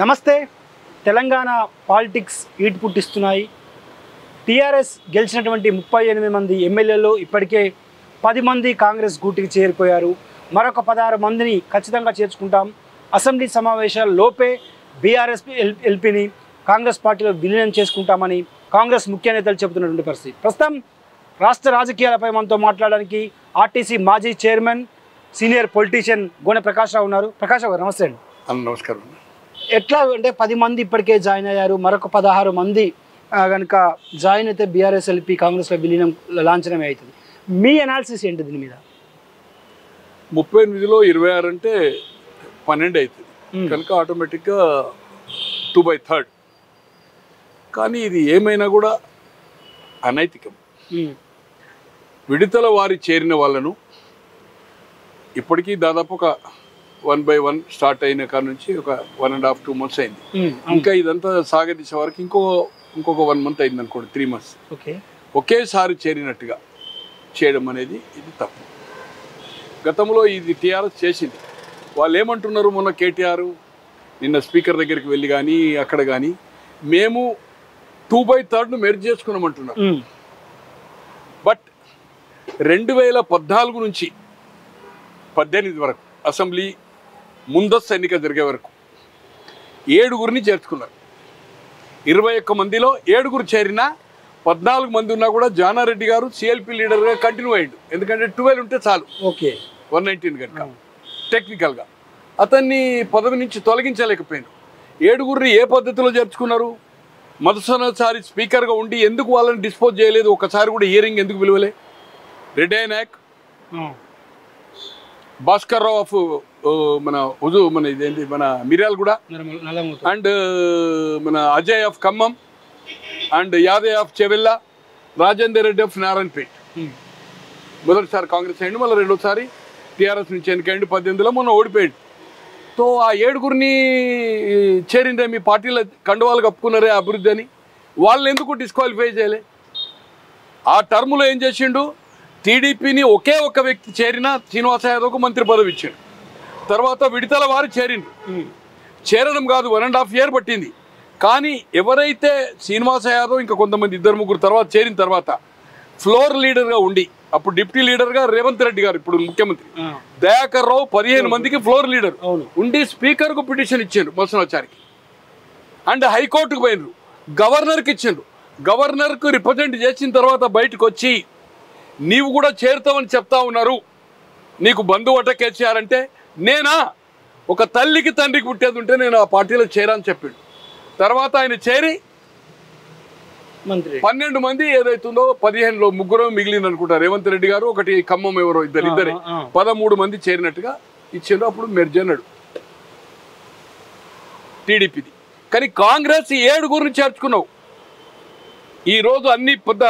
నమస్తే. తెలంగాణ పాలిటిక్స్ ఈటు పుట్టిస్తున్నాయి టీఆర్ఎస్ గెలిచినటువంటి ముప్పై ఎనిమిది మంది ఎమ్మెల్యేలు ఇప్పటికే పది మంది కాంగ్రెస్ గూటికి చేరిపోయారు. మరొక పదహారు మందిని ఖచ్చితంగా చేర్చుకుంటాం. అసెంబ్లీ సమావేశాల లోపే బీఆర్ఎస్ ఎల్ ఎల్పీని కాంగ్రెస్ పార్టీలో విలీనం చేసుకుంటామని కాంగ్రెస్ ముఖ్య నేతలు చెబుతున్నటువంటి పరిస్థితి. ప్రస్తుతం రాష్ట్ర రాజకీయాలపై మనతో మాట్లాడడానికి ఆర్టీసీ మాజీ chairman senior politician Gone Prakashrao ఉన్నారు. ప్రకాశ్రావు గారు నమస్తే అండి. నమస్కారం. ఎట్లా అంటే పది మంది ఇప్పటికే జాయిన్ అయ్యారు మరొక పదహారు మంది కనుక జాయిన్ అయితే బీఆర్ఎస్ ఎల్పి కాంగ్రెస్లో విలీనం లాంఛనమే అవుతుంది. మీ అనాలిసిస్ ఏంటి దీని మీద? ముప్పై ఎనిమిదిలో ఇరవై ఆరు అంటే పన్నెండు అవుతుంది. కనుక ఆటోమేటిక్గా టూ బై థర్డ్ కానీ ఇది ఏమైనా కూడా అనైతికం. విడతల వారి చేరిన వాళ్ళను ఇప్పటికీ దాదాపు ఒక వన్ బై వన్ స్టార్ట్ అయిన కాడ నుంచి ఒక one and half two months అయింది. ఉమ్, ఇంకా ఇదంతా సాగదీసే వరకు ఇంకో ఇంకొక వన్ మంత్ అయింది అనుకోండి త్రీ మంత్స్ ఓకే ఒకేసారి చేరినట్టుగా చేయడం అనేది ఇది తప్పు. గతంలో ఇది టీఆర్ఎస్ చేసింది. వాళ్ళు ఏమంటున్నారు మొన్న కేటీఆర్ నిన్న స్పీకర్ దగ్గరికి వెళ్ళి కానీ అక్కడ కానీ మేము టూ బై థర్డ్ను మెర్జ్ చేసుకున్నామంటున్నారు. బట్ రెండు వేల పద్నాలుగు నుంచి పద్దెనిమిది వరకు అసెంబ్లీ ముందస్తు ఎన్నిక జరిగే వరకు ఏడుగురిని చేర్చుకున్నారు. ఇరవై ఒక్క మందిలో ఏడుగురు చేరిన పద్నాలుగు మంది ఉన్నా కూడా జానారెడ్డి గారు సిఎల్పి లీడర్గా కంటిన్యూ అయ్యాడు. ఎందుకంటే ట్వెల్వ్ ఉంటే చాలు. ఓకే. వన్ నైన్టీన్ కనుక. టెక్నికల్గా అతన్ని పదవి నుంచి తొలగించలేకపోయాను ఏడుగురిని ఏ పద్ధతిలో చేర్చుకున్నారు? మొదటిసారి స్పీకర్గా ఉండి ఎందుకు వాళ్ళని డిస్పోజ్ చేయలేదు? ఒకసారి కూడా హియరింగ్ ఎందుకు విలువలే రెడ్డే నాయక్ భాస్కర్ రావు ఆఫ్ మన హుజు మన ఇదేంటి మన మిర్యాల్ కూడా. నల్లమూత- నల్లమూత. అండ్ మన Ajay of Khammam and Yadav of Chevella Rajender Reddy of Narayanpet. మొదటిసారి కాంగ్రెస్ అయ్యిండు మళ్ళీ రెండోసారి టీఆర్ఎస్ నుంచి ఎన్నికైండు పద్దెనిమిదిలో మొన్న ఓడిపోయాడు. సో ఆ ఏడుగురిని చేరిందే మీ పార్టీలో కండువాలు కప్పుకున్నారే అభివృద్ధి అని. వాళ్ళని ఎందుకు డిస్క్వాలిఫై చేయలే? ఆ టర్ములో ఏం చేసిండు? టీడీపీని ఒకే ఒక వ్యక్తి చేరిన శ్రీనివాస యాదవ్కు మంత్రి పదవి ఇచ్చాడు. తర్వాత విడతల వారు చేరిండు ఉమ్, చేరడం కాదు వన్ అండ్ హాఫ్ ఇయర్ పట్టింది. కానీ ఎవరైతే శ్రీనివాస యాదవ్ ఇంకా కొంతమంది ఇద్దరు ముగ్గురు తర్వాత చేరిన తర్వాత ఫ్లోర్ లీడర్గా ఉండి అప్పుడు డిప్యూటీ లీడర్గా రేవంత్ రెడ్డి గారు ఇప్పుడు ముఖ్యమంత్రి. దయాకర్ రావు పదిహేను మందికి ఫ్లోర్ లీడర్ అవును. ఉండి స్పీకర్కు పిటిషన్ ఇచ్చారు మోసనాచారికి అండ్ హైకోర్టుకు పోయినరు గవర్నర్కి ఇచ్చిండ్రు. గవర్నర్కు రిప్రజెంట్ చేసిన తర్వాత బయటకు వచ్చి నీవు కూడా చేరుతావని చెప్తా ఉన్నారు. నీకు బంధువు అట కేసీఆర్ అంటే నేనా? ఒక తల్లికి తండ్రికి పుట్టేది ఉంటే నేను ఆ పార్టీలో చేరని చెప్పిండు. తర్వాత ఆయన చేరి మంత్రి. పన్నెండు మంది ఏదైతుందో పదిహేనులో ముగ్గురు మిగిలింది అనుకుంటారు రేవంత్ రెడ్డి గారు ఒకటి ఖమ్మం ఎవరో ఇద్దరు ఇద్దరే. పదమూడు మంది చేరినట్టుగా ఇచ్చిండ్రు అప్పుడు మెర్జ్ అన్నాడు టీడీపీది. కానీ కాంగ్రెస్ ఏడుగురిని చేర్చుకున్నావు. ఈ రోజు అన్ని పెద్ద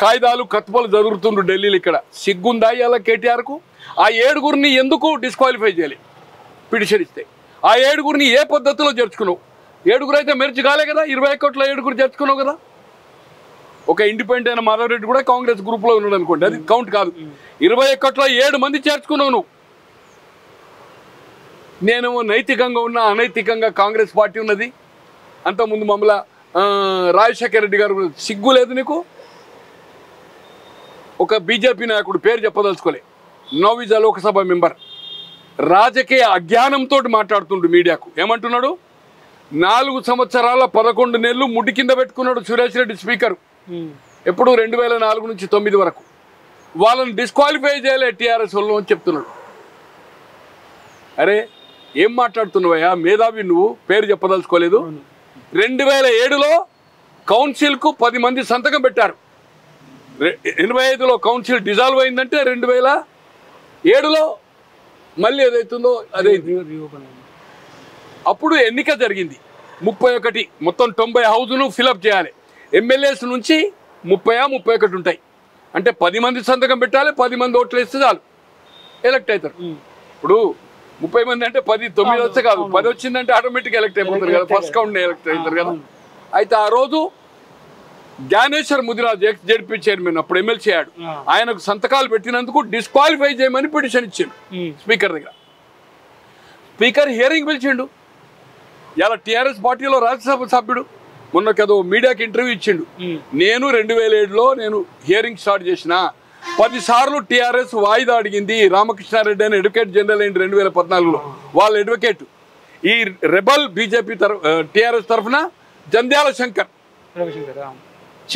కాయిదాలు కత్తుపలు జరుగుతుండ్రు ఢిల్లీలో ఇక్కడ. సిగ్గుందా ఇవాళ కేటీఆర్కు? ఆ ఏడుగురిని ఎందుకు డిస్క్వాలిఫై చేయాలి? పిటిషన్ ఇస్తే. ఆ ఏడుగురిని ఏ పద్ధతిలో చేర్చుకున్నావు? ఏడుగురు అయితే మెరిచి కాలే కదా? ఇరవై కోట్ల ఏడుగురు చేర్చుకున్నావు కదా? ఒక ఇండిపెండెంట్ అయిన మాధవరెడ్డి కూడా కాంగ్రెస్ గ్రూప్లో ఉన్నాడు అనుకోండి. అది కౌంట్ కాదు. ఇరవై ఒకటిలో ఏడు మంది చేర్చుకున్నావు నువ్వు. నేను నైతికంగా ఉన్న అనైతికంగా కాంగ్రెస్ పార్టీ ఉన్నది. అంతకుముందు మమ్మల్ని రాజశేఖర రెడ్డి గారు సిగ్గు లేదు నీకు? ఒక బీజేపీ నాయకుడు పేరు చెప్పదలుచుకోలే. నోవిజా లోక్సభ మెంబర్. రాజకీయ అజ్ఞానంతో మాట్లాడుతుండు మీడియాకు. ఏమంటున్నాడు? నాలుగు సంవత్సరాల పదకొండు నెలలు ముడి కింద పెట్టుకున్నాడు సురేష్ రెడ్డి స్పీకర్. ఎప్పుడు రెండు వేల నాలుగు నుంచి తొమ్మిది వరకు. వాళ్ళని డిస్క్వాలిఫై చేయలే టీఆర్ఎస్ వాళ్ళు అని చెప్తున్నాడు. అరే ఏం మాట్లాడుతున్నావయ్యా? మేధావి నువ్వు పేరు చెప్పదలుచుకోలేదు. రెండు వేల ఏడులో కౌన్సిల్కు పది మంది సంతకం పెట్టారు. ఎనభై ఐదులో కౌన్సిల్ డిజాల్వ్ అయిందంటే రెండు వేల ఏడులో మళ్ళీ ఏదైతుందో అదే. అప్పుడు ఎన్నిక జరిగింది. ముప్పై ఒకటి మొత్తం తొంభై హౌజును ఫిలప్ చేయాలి. ఎమ్మెల్యేస్ నుంచి ముప్పయా ముప్పై ఒకటి ఉంటాయి. అంటే పది మంది సంతకం పెట్టాలి పది మంది ఓట్లు వేస్తే చాలు. ఎలక్ట్ అవుతారు. ఇప్పుడు ముప్పై మంది అంటే పది తొమ్మిది వస్తే కాదు. పది వచ్చిందంటే ఆటోమేటిక్ ఎలక్ట్ అయిపోతారు కదా. ఫస్ట్ కౌంట్ ఎలక్ట్ అవుతారు కదా. అయితే ఆ రోజు Gyaneshwar Mudiraj ex ZP chairman అప్పుడు ఎమ్మెల్సీ అయ్యాడు. ఆయనకు సంతకాలు పెట్టినందుకు డిస్క్వాలిఫై చేయమని పిటిషన్ ఇచ్చిండు స్పీకర్ దగ్గర. స్పీకర్ హియరింగ్ పిలిచిండు. ఇలా టీఆర్ఎస్ పార్టీలో రాజ్యసభ సభ్యుడు. మొన్న కదో మీడియాకి ఇంటర్వ్యూ ఇచ్చిండు. నేను రెండు వేల ఏడులో నేను హియరింగ్ స్టార్ట్ చేసిన. పది సార్లు టీఆర్ఎస్ వాయిదా అడిగింది రామకృష్ణారెడ్డి అని అడ్వకేట్ జనరల్ అయింది రెండు వేల పద్నాలుగులో వాళ్ళ అడ్వకేట్ ఈ రెబల్ బీజేపీ తరఫు టీఆర్ఎస్ తరఫున జంధ్యాల శంకర్.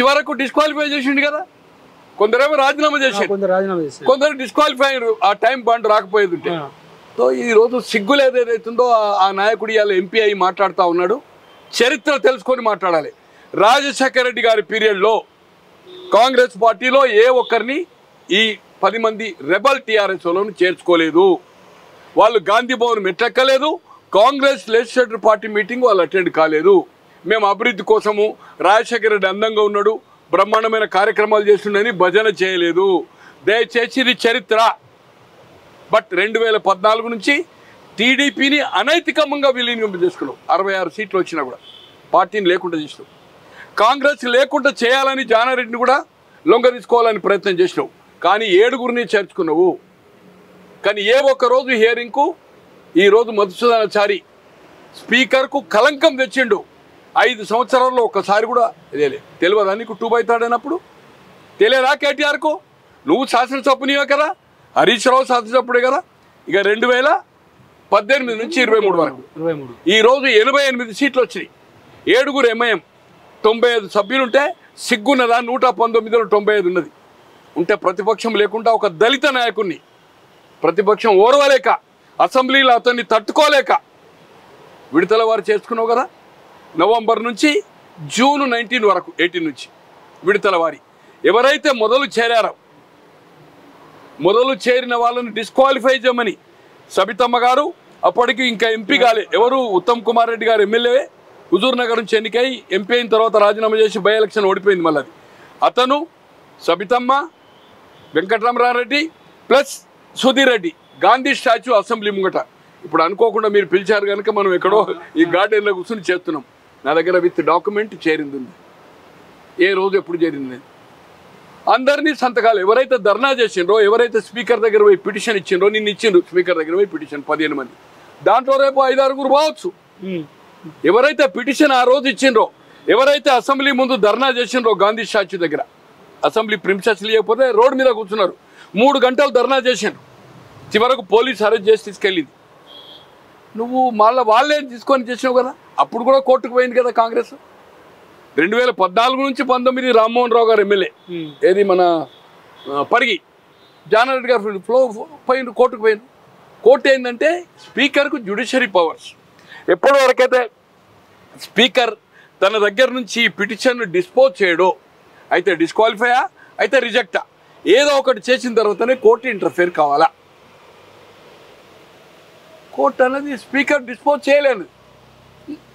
చివరకు డిస్క్వాలిఫై చేసిండు కదా? కొందరేమో రాజీనామా చేశారు కొందరు డిస్క్వాలిఫై అయ్యారు ఆ టైం బాండ్ రాకపోయేది ఉంటే. సో ఈ రోజు సిగ్గులు ఏదైతుందో ఆ- నాయకుడు ఇవాళ ఎంపీ అయి మాట్లాడుతూ ఉన్నాడు. చరిత్ర తెలుసుకొని మాట్లాడాలి. రాజశేఖర రెడ్డి గారి పీరియడ్లో కాంగ్రెస్ పార్టీలో ఏ ఒక్కరిని ఈ పది మంది రెబల్ టీఆర్ఎస్ వాళ్ళను చేర్చుకోలేదు. వాళ్ళు గాంధీ భవన్ మెట్లెక్కలేదు. కాంగ్రెస్ లెజిస్లేటివ్ పార్టీ మీటింగ్ వాళ్ళు అటెండ్ కాలేదు. మేము అభివృద్ధి కోసము రాజశేఖర రెడ్డి అందంగా ఉన్నాడు బ్రహ్మాండమైన కార్యక్రమాలు చేస్తుండని భజన చేయలేదు. దయచేసి ఇది చరిత్ర. బట్ రెండు వేల పద్నాలుగు నుంచి టీడీపీని అనైతికంగా విలీనం చేసుకున్నాం. అరవై ఆరు సీట్లు వచ్చినా కూడా పార్టీని లేకుండా చేసినావు కాంగ్రెస్ లేకుండా చేయాలని జానారెడ్డిని కూడా లొంగ తీసుకోవాలని ప్రయత్నం చేసినావు కానీ ఏడుగురిని చేర్చుకున్నావు. కానీ ఏ ఒక్క రోజు హియరింగ్కు ఈరోజు మధుసూదనాచారి స్పీకర్కు కలంకం తెచ్చిండు. ఐదు సంవత్సరాల్లో ఒక్కసారి కూడా తెలియలే తెలియదా నీకు టూ బై థర్డ్ అయినప్పుడు? తెలియదా కేటీఆర్కు? నువ్వు శాసనసభ్యునివే కదా హరీష్ రావు శాసనసభ్యుడే కదా? ఇక రెండు వేల పద్దెనిమిది నుంచి ఇరవై మూడు వరకు. ఇరవై మూడు. ఈ రోజు ఎనభై ఎనిమిది సీట్లు వచ్చినాయి. ఏడుగురు ఎంఐఎం తొంభై ఐదు సభ్యులుంటే సిగ్గున్నదా? నూట పంతొమ్మిదిలో తొంభై ఐదు ఉన్నది. ఉంటే ప్రతిపక్షం లేకుండా ఒక దళిత నాయకుడిని ప్రతిపక్షం ఓర్వలేక అసెంబ్లీలో అతన్ని తట్టుకోలేక విడతల వారు చేసుకున్నావు కదా? నవంబర్ నుంచి జూన్ నైన్టీన్ వరకు ఎయిటీన్ నుంచి విడతల వారి. ఎవరైతే మొదలు చేరారో మొదలు చేరిన వాళ్ళని డిస్క్వాలిఫై చేయమని సబితమ్మ గారు అప్పటికి ఇంకా ఎంపీ కాలే. ఎవరు? ఉత్తమ్ కుమార్ రెడ్డి గారు ఎమ్మెల్యే హుజూర్ నగర్ నుంచి ఎన్నికై ఎంపీ అయిన తర్వాత రాజీనామా చేసి బై ఎలక్షన్ ఓడిపోయింది మళ్ళీ అతను Sabitamma Venkatramareddy plus Sudheer Reddy Gandhi statue assembly ముంగట. ఇప్పుడు అనుకోకుండా మీరు పిలిచారు కనుక మనం ఎక్కడో ఈ గార్డెన్లో కూర్చొని చేస్తున్నాం. నా దగ్గర విత్ డాక్యుమెంట్ చేరింది. ఉంది ఏ రోజు ఎప్పుడు చేరింది? అందరినీ సంతకాలు ఎవరైతే ధర్నా చేసిండ్రో ఎవరైతే స్పీకర్ దగ్గర పోయి పిటిషన్ ఇచ్చిండ్రో నిన్ను ఇచ్చిండ్రు స్పీకర్ దగ్గర పోయి పిటిషన్ పదిహేను మంది. దాంట్లో రేపు ఐదారుగురు పోవచ్చు. ఎవరైతే పిటిషన్ ఆ రోజు ఇచ్చిండ్రో ఎవరైతే అసెంబ్లీ ముందు ధర్నా చేసిండ్రో గాంధీ స్టాచ్యూ దగ్గర అసెంబ్లీ ప్రిన్సెస్ లేకపోతే రోడ్ మీద కూర్చున్నారు. మూడు గంటలు ధర్నా చేసిండ్రు. చివరకు పోలీస్ అరెస్ట్ చేసి తీసుకెళ్ళింది. నువ్వు మళ్ళీ వాళ్ళే తీసుకొని చేసినావు కదా? అప్పుడు కూడా కోర్టుకు పోయింది కదా కాంగ్రెస్? రెండు వేల పద్నాలుగు నుంచి పంతొమ్మిది రామ్మోహన్ రావు గారు ఎమ్మెల్యే. ఏది మన పరిగి. జానారెడ్డి గారు ఫ్లో పోయిండు కోర్టుకు పోయిండు కోర్టు ఏంటంటే స్పీకర్కు జ్యుడిషియరీ పవర్స్. ఎప్పటి వరకైతే స్పీకర్ తన దగ్గర నుంచి ఈ పిటిషన్ డిస్పోజ్ చేయడో అయితే డిస్క్వాలిఫైయా అయితే రిజెక్టా ఏదో ఒకటి చేసిన తర్వాతనే కోర్టు ఇంటర్ఫేర్ కావాలా? కోర్టు అనేది స్పీకర్ డిస్పోజ్ చేయలేను.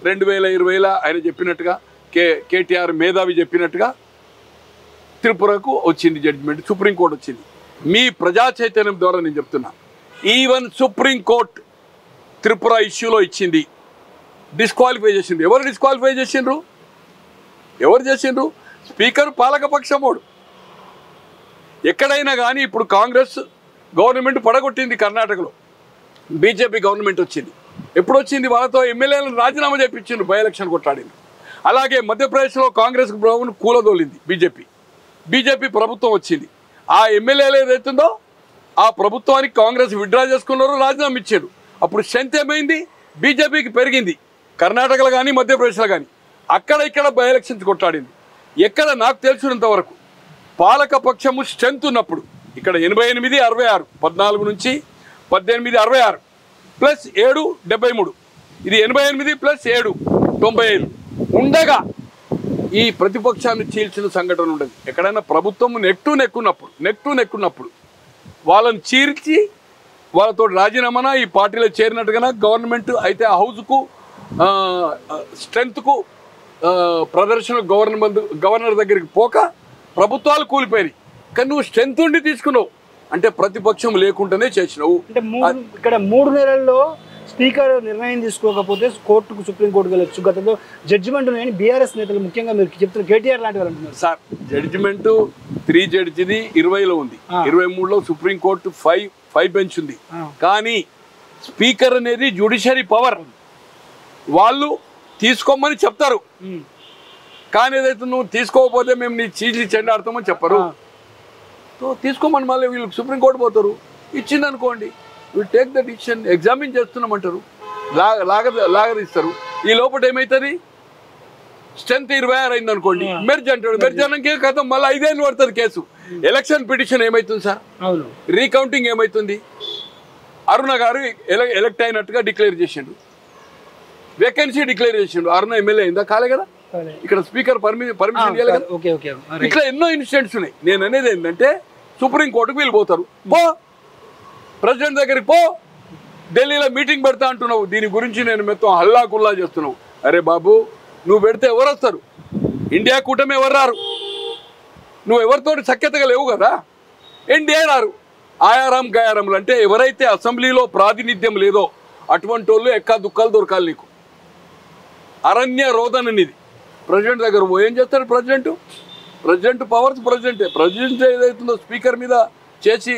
రెండు వేల ఇరవైలో ఆయన చెప్పినట్టుగా కే కేటీఆర్ మేధావి చెప్పినట్టుగా త్రిపురకు వచ్చింది జడ్జిమెంట్ సుప్రీంకోర్టు వచ్చింది. మీ ప్రజా చైతన్యం ద్వారా నేను చెప్తున్నా. ఈవెన్ సుప్రీంకోర్టు త్రిపుర ఇష్యూలో ఇచ్చింది డిస్క్వాలిఫై చేసిండ్రు. ఎవరు డిస్క్వాలిఫై చేసిండ్రు? ఎవరు చేసిండ్రు? స్పీకర్ పాలకపక్షమోడు. ఎక్కడైనా కానీ ఇప్పుడు కాంగ్రెస్ గవర్నమెంట్ పడగొట్టింది కర్ణాటకలో. బీజేపీ గవర్నమెంట్ వచ్చింది. ఎప్పుడు వచ్చింది వాళ్ళతో ఎమ్మెల్యేలను రాజీనామా చేయించిండు బై ఎలక్షన్ కొట్లాడింది అలాగే మధ్యప్రదేశ్లో కాంగ్రెస్ ప్రభుత్వం కూలదోలింది బీజేపీ. బీజేపీ ప్రభుత్వం వచ్చింది. ఆ ఎమ్మెల్యేలు ఏదైతుందో ఆ ప్రభుత్వానికి కాంగ్రెస్ విడ్డ్రా చేసుకున్నారు రాజీనామా ఇచ్చారు. అప్పుడు స్ట్రెంత్ ఏమైంది? బీజేపీకి పెరిగింది. కర్ణాటకలో కానీ మధ్యప్రదేశ్లో కానీ అక్కడ ఇక్కడ బై ఎలక్షన్స్ కొట్లాడింది. ఎక్కడ నాకు తెలిసినంత వరకు పాలక పక్షము స్ట్రెంత్ ఉన్నప్పుడు ఇక్కడ ఎనభై ఎనిమిది అరవై ఆరు పద్నాలుగు నుంచి పద్దెనిమిది అరవై ఆరు ప్లస్ ఏడు డెబ్బై మూడు. ఇది ఎనభై ఎనిమిది ప్లస్ ఏడు తొంభై ఐదు. ఉండగా ఈ ప్రతిపక్షాన్ని చీల్చిన సంఘటన ఉండదు. ఎక్కడైనా ప్రభుత్వం నెట్టు నెక్కున్నప్పుడు నెట్టు నెక్కున్నప్పుడు వాళ్ళని చీల్చి వాళ్ళతో రాజీనామానా ఈ పార్టీలో చేరినట్టుగా గవర్నమెంట్ అయితే హౌజ్కు హౌస్కు స్ట్రెంగ్త్కు ప్రదర్శన గవర్నమెంట్ గవర్నర్ దగ్గరికి పోక ప్రభుత్వాలు కూలిపోయినాయి. కానీ నువ్వు స్ట్రెంత్ ఉండి తీసుకున్నావు. అంటే ప్రతిపక్షం లేకుండానే చేసినావు అంటే మూడు ఇక్కడ మూడు నెలల్లో స్పీకర్ నిర్ణయం తీసుకోకపోతే కోర్టుకు సుప్రీంకోర్టుకు వెళ్ళొచ్చు గతంలో జడ్జిమెంట్ ఉన్నాయని బీఆర్ఎస్ నేతలు ముఖ్యంగా మీరు చెప్తున్న కేటీఆర్ లాంటి వాళ్ళు అంటున్నారు సార్ జడ్జిమెంట్ త్రీ జడ్జిది ఇరవైలో ఉంది. ఇరవై మూడులో సుప్రీంకోర్టు ఫైవ్ ఫైవ్ బెంచ్ ఉంది. కానీ స్పీకర్ అనేది జ్యుడిషియరీ పవర్ వాళ్ళు తీసుకోమని చెప్తారు. కానీ ఏదైతే నువ్వు తీసుకోకపోతే మేము నీ చీచి చెండాడతామని చెప్పరు. సో తీసుకోమని మళ్ళీ వీళ్ళు సుప్రీంకోర్టు పోతారు. ఇచ్చింది అనుకోండి వీళ్ళు టేక్ ద డిసిషన్ ఎగ్జామిన్ చేస్తున్నామంటారు. లాగ లాగ లాగదీస్తారు. ఈ లోపల ఏమవుతుంది స్ట్రెంత్ ఇరవై ఆరు అయింది అనుకోండి మెర్జ్ అంటాడు. మెర్జ్ అనకే కథం. మళ్ళీ ఐదేళ్ళు పడుతుంది కేసు. ఎలక్షన్ పిటిషన్ ఏమవుతుంది సార్? రీకౌంటింగ్ ఏమవుతుంది అరుణ గారు ఎల ఎలక్ట్ అయినట్టుగా డిక్లేర్ చేసిండు. వేకెన్సీ డిక్లేర్ చేసిండు. అరుణ ఎమ్మెల్యే అయిందా? కాలే కదా. ఇక్కడ స్పీకర్ పర్మిషన్ కదా? రైట్. ఇట్లా ఎన్నో ఇన్సిడెంట్స్ ఉన్నాయి. నేను అనేది ఏంటంటే సుప్రీంకోర్టుకు వీళ్ళు పోతారు. పో. ప్రెసిడెంట్ దగ్గరికి పో. ఢిల్లీలో మీటింగ్ పెడతా అంటున్నావు. దీని గురించి నేను మొత్తం హల్లా కుల్లా చేస్తున్నావు. అరే బాబు నువ్వు పెడితే ఎవరు వస్తారు ఇండియా కూటమి ఎవరు రారు? నువ్వు ఎవరితో సఖ్యతగా లేవు కదా? ఎన్డీఏ రారు. ఆయారాం గయారాములు అంటే ఎవరైతే అసెంబ్లీలో ప్రాతినిధ్యం లేదో అటువంటి వాళ్ళు ఎక్కా దుఃఖాలు దొరకాలి నీకు. అరణ్య రోదన ఇది ప్రెసిడెంట్ దగ్గర ఏం చేస్తాడు ప్రెసిడెంట్? ప్రెసిడెంట్ పవర్స్ ప్రెసిడెంటే. ప్రెసిడెంట్ ఏదైతుందో స్పీకర్ మీద చేసి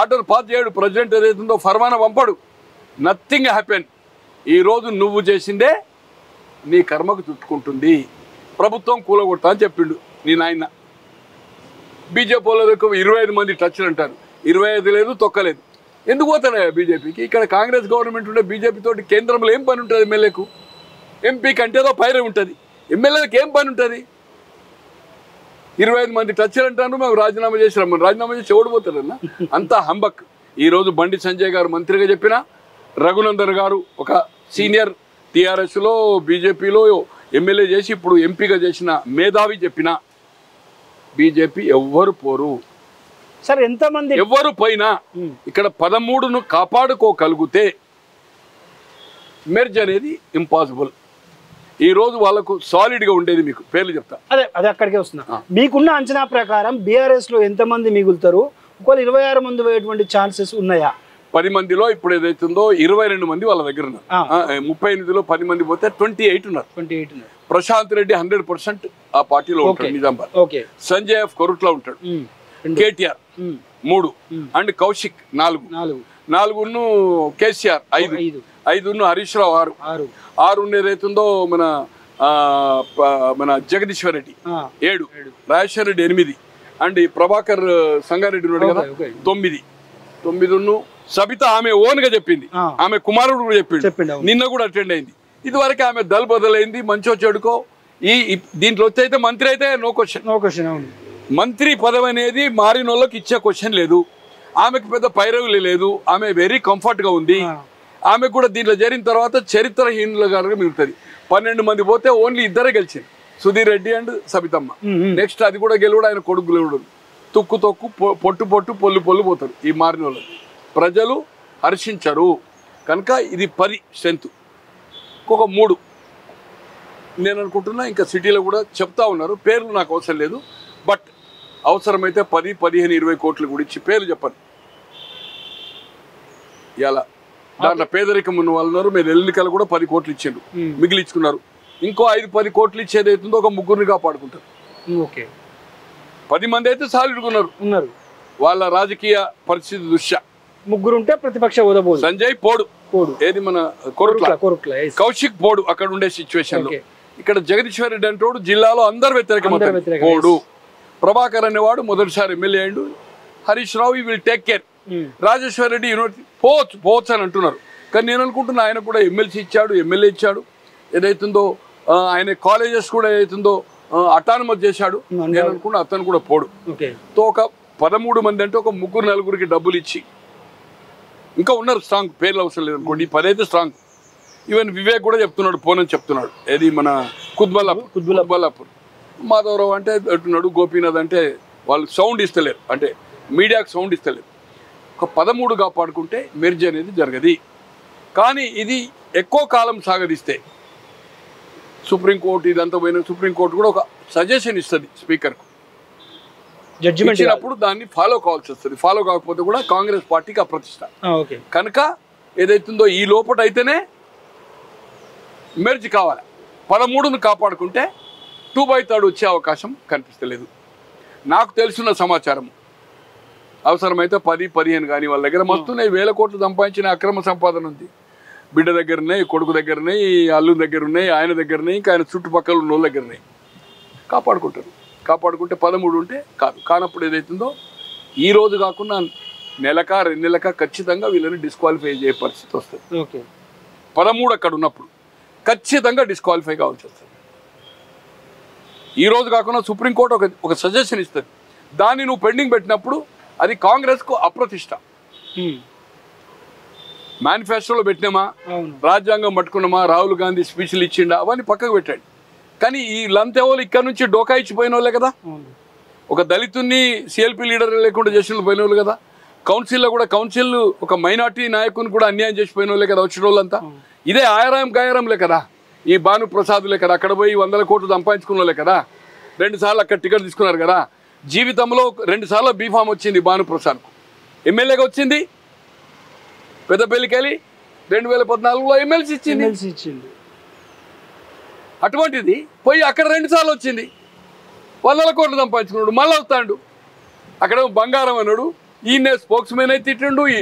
ఆర్డర్ పాస్ చేయడు. ప్రెసిడెంట్ ఏదైతుందో ఫర్మానా పంపడు. నథింగ్ హ్యాపెన్ ఈరోజు నువ్వు చేసిందే నీ కర్మకు చుట్టుకుంటుంది. ప్రభుత్వం కూలగొడతా అని చెప్పిండు నీ నాయన. బీజేపీ వాళ్ళకు ఇరవై ఐదు మంది టచ్లు అంటారు. ఇరవై ఐదు లేదు తొక్కలేదు. ఎందుకు పోతాడా బీజేపీకి? ఇక్కడ కాంగ్రెస్ గవర్నమెంట్ ఉంటే బీజేపీతో కేంద్రంలో ఏం పని ఉంటుంది ఎమ్మెల్యేకు? ఎంపీకి కంటేదో పైరే ఉంటుంది. ఎమ్మెల్యేలకు ఏం పని ఉంటుంది? ఇరవై ఐదు మంది టచ్లు అంటారు మేము రాజీనామా చేసి రమ్మని. రాజీనామా చేసి ఓడిపోతారన్న అంతా హంబక్. ఈరోజు బండి సంజయ్ గారు మంత్రిగా చెప్పిన రఘునందన్ గారు ఒక సీనియర్ టీఆర్ఎస్లో బీజేపీలో ఎమ్మెల్యే చేసి ఇప్పుడు ఎంపీగా చేసిన మేధావి చెప్పిన బీజేపీ ఎవ్వరు పోరు. సార్ ఎంతమంది? ఎవ్వరు పోయినా. ఇక్కడ పదమూడును కాపాడుకోగలిగితే మెర్జ్ అనేది ఇంపాసిబుల్. ఈ రోజు వాళ్ళకు సాలిడ్గా ఉండేది మీకు. పేర్లు చెప్తా. అదే అదే అక్కడికే వస్తున్నా. మీకున్న అంచనా ప్రకారం బీఆర్ఎస్లో ఎంతమంది మిగులుతారు? ఒకవేళ ఇరవై ఆరు మంది పోయేటువంటి ఛాన్సెస్ ఉన్నాయా? పది మందిలో ఇప్పుడు ఏదైతుందో ఇరవై రెండు మంది వాళ్ళ దగ్గర ఉన్నారు. ముప్పై ఎనిమిదిలో పది మంది పోతే ట్వంటీ ఎయిట్ ఉన్నారు. Twenty eight Prashant Reddy hundred percent ఆ పార్టీలో ఉంటాడు. నిజామాబాద్. ఓకే. సంజయ్ ఎఫ్ కొరుట్లా ఉంటాడు. కేటీఆర్. మూడు. అండ్ కౌశిక్ నాలుగు. నాలుగు. నాలుగును కేసీఆర్ ఐదు. ఐదు. ఐదును హరీష్ రావు ఆరు. ఆరు. ఏదైతుందో మన మన జగదీశ్వర్ రెడ్డి ఏడు. రాజేశ్వర్ రెడ్డి ఎనిమిది. అండ్ ఈ ప్రభాకర్ సంగారెడ్డి ఉన్నాడు కదా. తొమ్మిది. తొమ్మిదిను సబిత ఆమె ఓన్గా చెప్పింది. ఆమె కుమారుడు కూడా చెప్పిండు. అవును. నిన్న కూడా అటెండ్ అయింది. ఇదివరకు ఆమె దల్ బదలైంది మంచో చెడుకో. ఈ దీంట్లో వచ్చి అయితే మంత్రి అయితే నో క్వశ్చన్ నో క్వశ్చన్ మంత్రి పదవి అనేది మారిన వాళ్ళకి ఇచ్చే క్వశ్చన్ లేదు. ఆమెకు పెద్ద పైరవులు లేదు. ఆమె వెరీ కంఫర్ట్గా ఉంది. ఆమె కూడా దీంట్లో చేరిన తర్వాత చరిత్రహీనులుగా మిగులుతుంది. పన్నెండు మంది పోతే ఓన్లీ ఇద్దరే గెలిచింది. సుధీర్ రెడ్డి అండ్ సబితమ్మ. నెక్స్ట్ అది కూడా గెలువడు ఆయన కొడుకు గెలువడు తుక్కు తొక్కు పొట్టు పొట్టు పొల్లు పొల్లు పోతారు ఈ మారిన వాళ్ళు ప్రజలు హర్షించరు. కనుక ఇది పది స్ట్రెంత్ ఒక మూడు. నేను అనుకుంటున్నా ఇంకా సిటీలో కూడా చెప్తా ఉన్నారు. పేర్లు నాకు అవసరం లేదు. బట్ అవసరమైతే పది పదిహేను ఇరవై కోట్లు కూడా ఇచ్చి పేర్లు చెప్పండి. ఇలా దాంట్లో పేదరికం ఉన్న వాళ్ళు ఉన్నారు. మీరు ఎన్నికలు కూడా పది కోట్లు ఇచ్చిండు. మిగిలించుకున్నారు. ఇంకో ఐదు పది కోట్లు ఇచ్చేది అవుతుందో ఒక ముగ్గురిని కాపాడుకుంటారు. ఓకే. పది మంది అయితే సాలిడ్గా ఉన్నారు. వాళ్ళ రాజకీయ పరిస్థితి దృష్ట్యా. ముగ్గురు ఉంటే ప్రతిపక్ష సంజయ్ పోడు. ఏది మన కొరుట్ల. కౌశిక్ పోడు అక్కడ ఉండే సిచ్యువేషన్లో. ఇక్కడ జగదీశ్వర్ రెడ్డి అంటోడు జిల్లాలో అందరు. వ్యతిరేక, పోడు. ప్రభాకర్ అనేవాడు మొదటిసారి ఎమ్మెల్యే అయిండు Harish Rao he will take care. Um. Rajeshwar Reddy university పోవచ్చు పోవచ్చు అని అంటున్నారు. కానీ నేను అనుకుంటున్నా ఆయన కూడా ఎమ్మెల్సీ ఇచ్చాడు ఎమ్మెల్యే ఇచ్చాడు. ఏదైతుందో ఆయన కాలేజెస్ కూడా ఏదైతుందో అటానమస్ చేశాడు. Hmm, నేను అనుకున్నా అతను కూడా పోడు. తో ఒక పదమూడు మంది అంటే ఒక ముగ్గురు నలుగురికి డబ్బులు ఇచ్చి ఇంకా ఉన్నారు స్ట్రాంగ్ పేర్లు అవసరం లేదు అనుకోండి ఈ పది అయితే స్ట్రాంగ్. ఈవెన్ వివేక్ కూడా చెప్తున్నాడు పోనని చెప్తున్నాడు. ఏది మన కుత్బల్లాపూర్ కుత్బల్లాపూర్ మాధవరావు అంటే అంటున్నాడు గోపీనాథ్ అంటే వాళ్ళు సౌండ్ ఇస్తలేరు అంటే మీడియాకు సౌండ్ ఇస్తలేరు ఒక పదమూడు కాపాడుకుంటే మెర్జ్ అనేది జరగది. కానీ ఇది ఎక్కువ కాలం సాగదిస్తే సుప్రీంకోర్టు ఇదంతా పోయిన సుప్రీంకోర్టు కూడా ఒక సజెషన్ ఇస్తుంది స్పీకర్కు. జడ్జిమెంట్ ఇచ్చినప్పుడు దాన్ని ఫాలో కావాల్సి వస్తుంది. ఫాలో కాకపోతే కూడా కాంగ్రెస్ పార్టీకి అప్రతిష్ట. కనుక ఏదైతుందో ఈ లోపట అయితేనే మెర్జ్ కావాలి? పదమూడును కాపాడుకుంటే టూ బై థర్డ్ వచ్చే అవకాశం కనిపిస్తలేదు. నాకు తెలిసిన సమాచారం అవసరమైతే పది పదిహేను కానీ వాళ్ళ దగ్గర మస్తున్నాయి వేల కోట్లు సంపాదించిన అక్రమ సంపాదన ఉంది. బిడ్డ దగ్గర ఉన్నాయి కొడుకు దగ్గర ఉన్నాయి అల్లు దగ్గర ఉన్నాయి ఆయన దగ్గర ఉన్నాయి ఇంకా ఆయన చుట్టుపక్కల ఉన్న వాళ్ళ దగ్గర ఉన్నాయి కాపాడుకుంటారు. కాపాడుకుంటే పదమూడు ఉంటే కాదు. కానప్పుడు ఏదైతుందో ఈ రోజు కాకుండా నెలక రెండు నెలక ఖచ్చితంగా వీళ్ళని డిస్క్వాలిఫై చేసే పరిస్థితి వస్తుంది. ఓకే. పదమూడు అక్కడ ఉన్నప్పుడు ఖచ్చితంగా డిస్క్వాలిఫై కావాల్సి వస్తుంది. ఈ రోజు కాకుండా సుప్రీంకోర్టు ఒక ఒక సజెషన్ ఇస్తుంది. దాన్ని నువ్వు పెండింగ్ పెట్టినప్పుడు అది కాంగ్రెస్కు అప్రతిష్ట. మేనిఫెస్టోలో పెట్టినామా? రాజ్యాంగం పట్టుకున్నామా? రాహుల్ గాంధీ స్పీచ్లు ఇచ్చిండా? అవన్నీ పక్కకు పెట్టండి. కానీ ఈ లంతెవోలు ఇక్కడ నుంచి డోకా ఇచ్చిపోయిన వాళ్ళే కదా? ఒక దళితుని సిఎల్పి లీడర్ లేకుండా చేసిన పోయిన వాళ్ళు కదా? కౌన్సిల్లో కూడా కౌన్సిల్ ఒక మైనార్టీ నాయకుని కూడా అన్యాయం చేసిపోయిన వాళ్ళే కదా వచ్చిన వాళ్ళంతా ఇదే ఆయారం గాయారంలే కదా ఈ భాను ప్రసాదులే కదా అక్కడ పోయి వందల కోట్లు సంపాదించుకున్న వాళ్ళే కదా. రెండు సార్లు అక్కడ టికెట్ తీసుకున్నారు కదా. జీవితంలో రెండు సార్లు బీఫామ్ వచ్చింది భాను ప్రసాద్కు ఎమ్మెల్యేగా వచ్చింది. పెద్దపల్లికెళ్ళి రెండు వేల పద్నాలుగులో ఎమ్మెల్సీ ఇచ్చింది. ఇచ్చింది. అటువంటిది పోయి అక్కడ రెండు సార్లు వచ్చింది. వందల కోట్లు సంపాదించుకున్నాడు మళ్ళీ వస్తాడు. అక్కడ బంగారం అన్నాడు ఈయన స్పోక్స్ మెన్ అయితే తిట్టిండు ఈ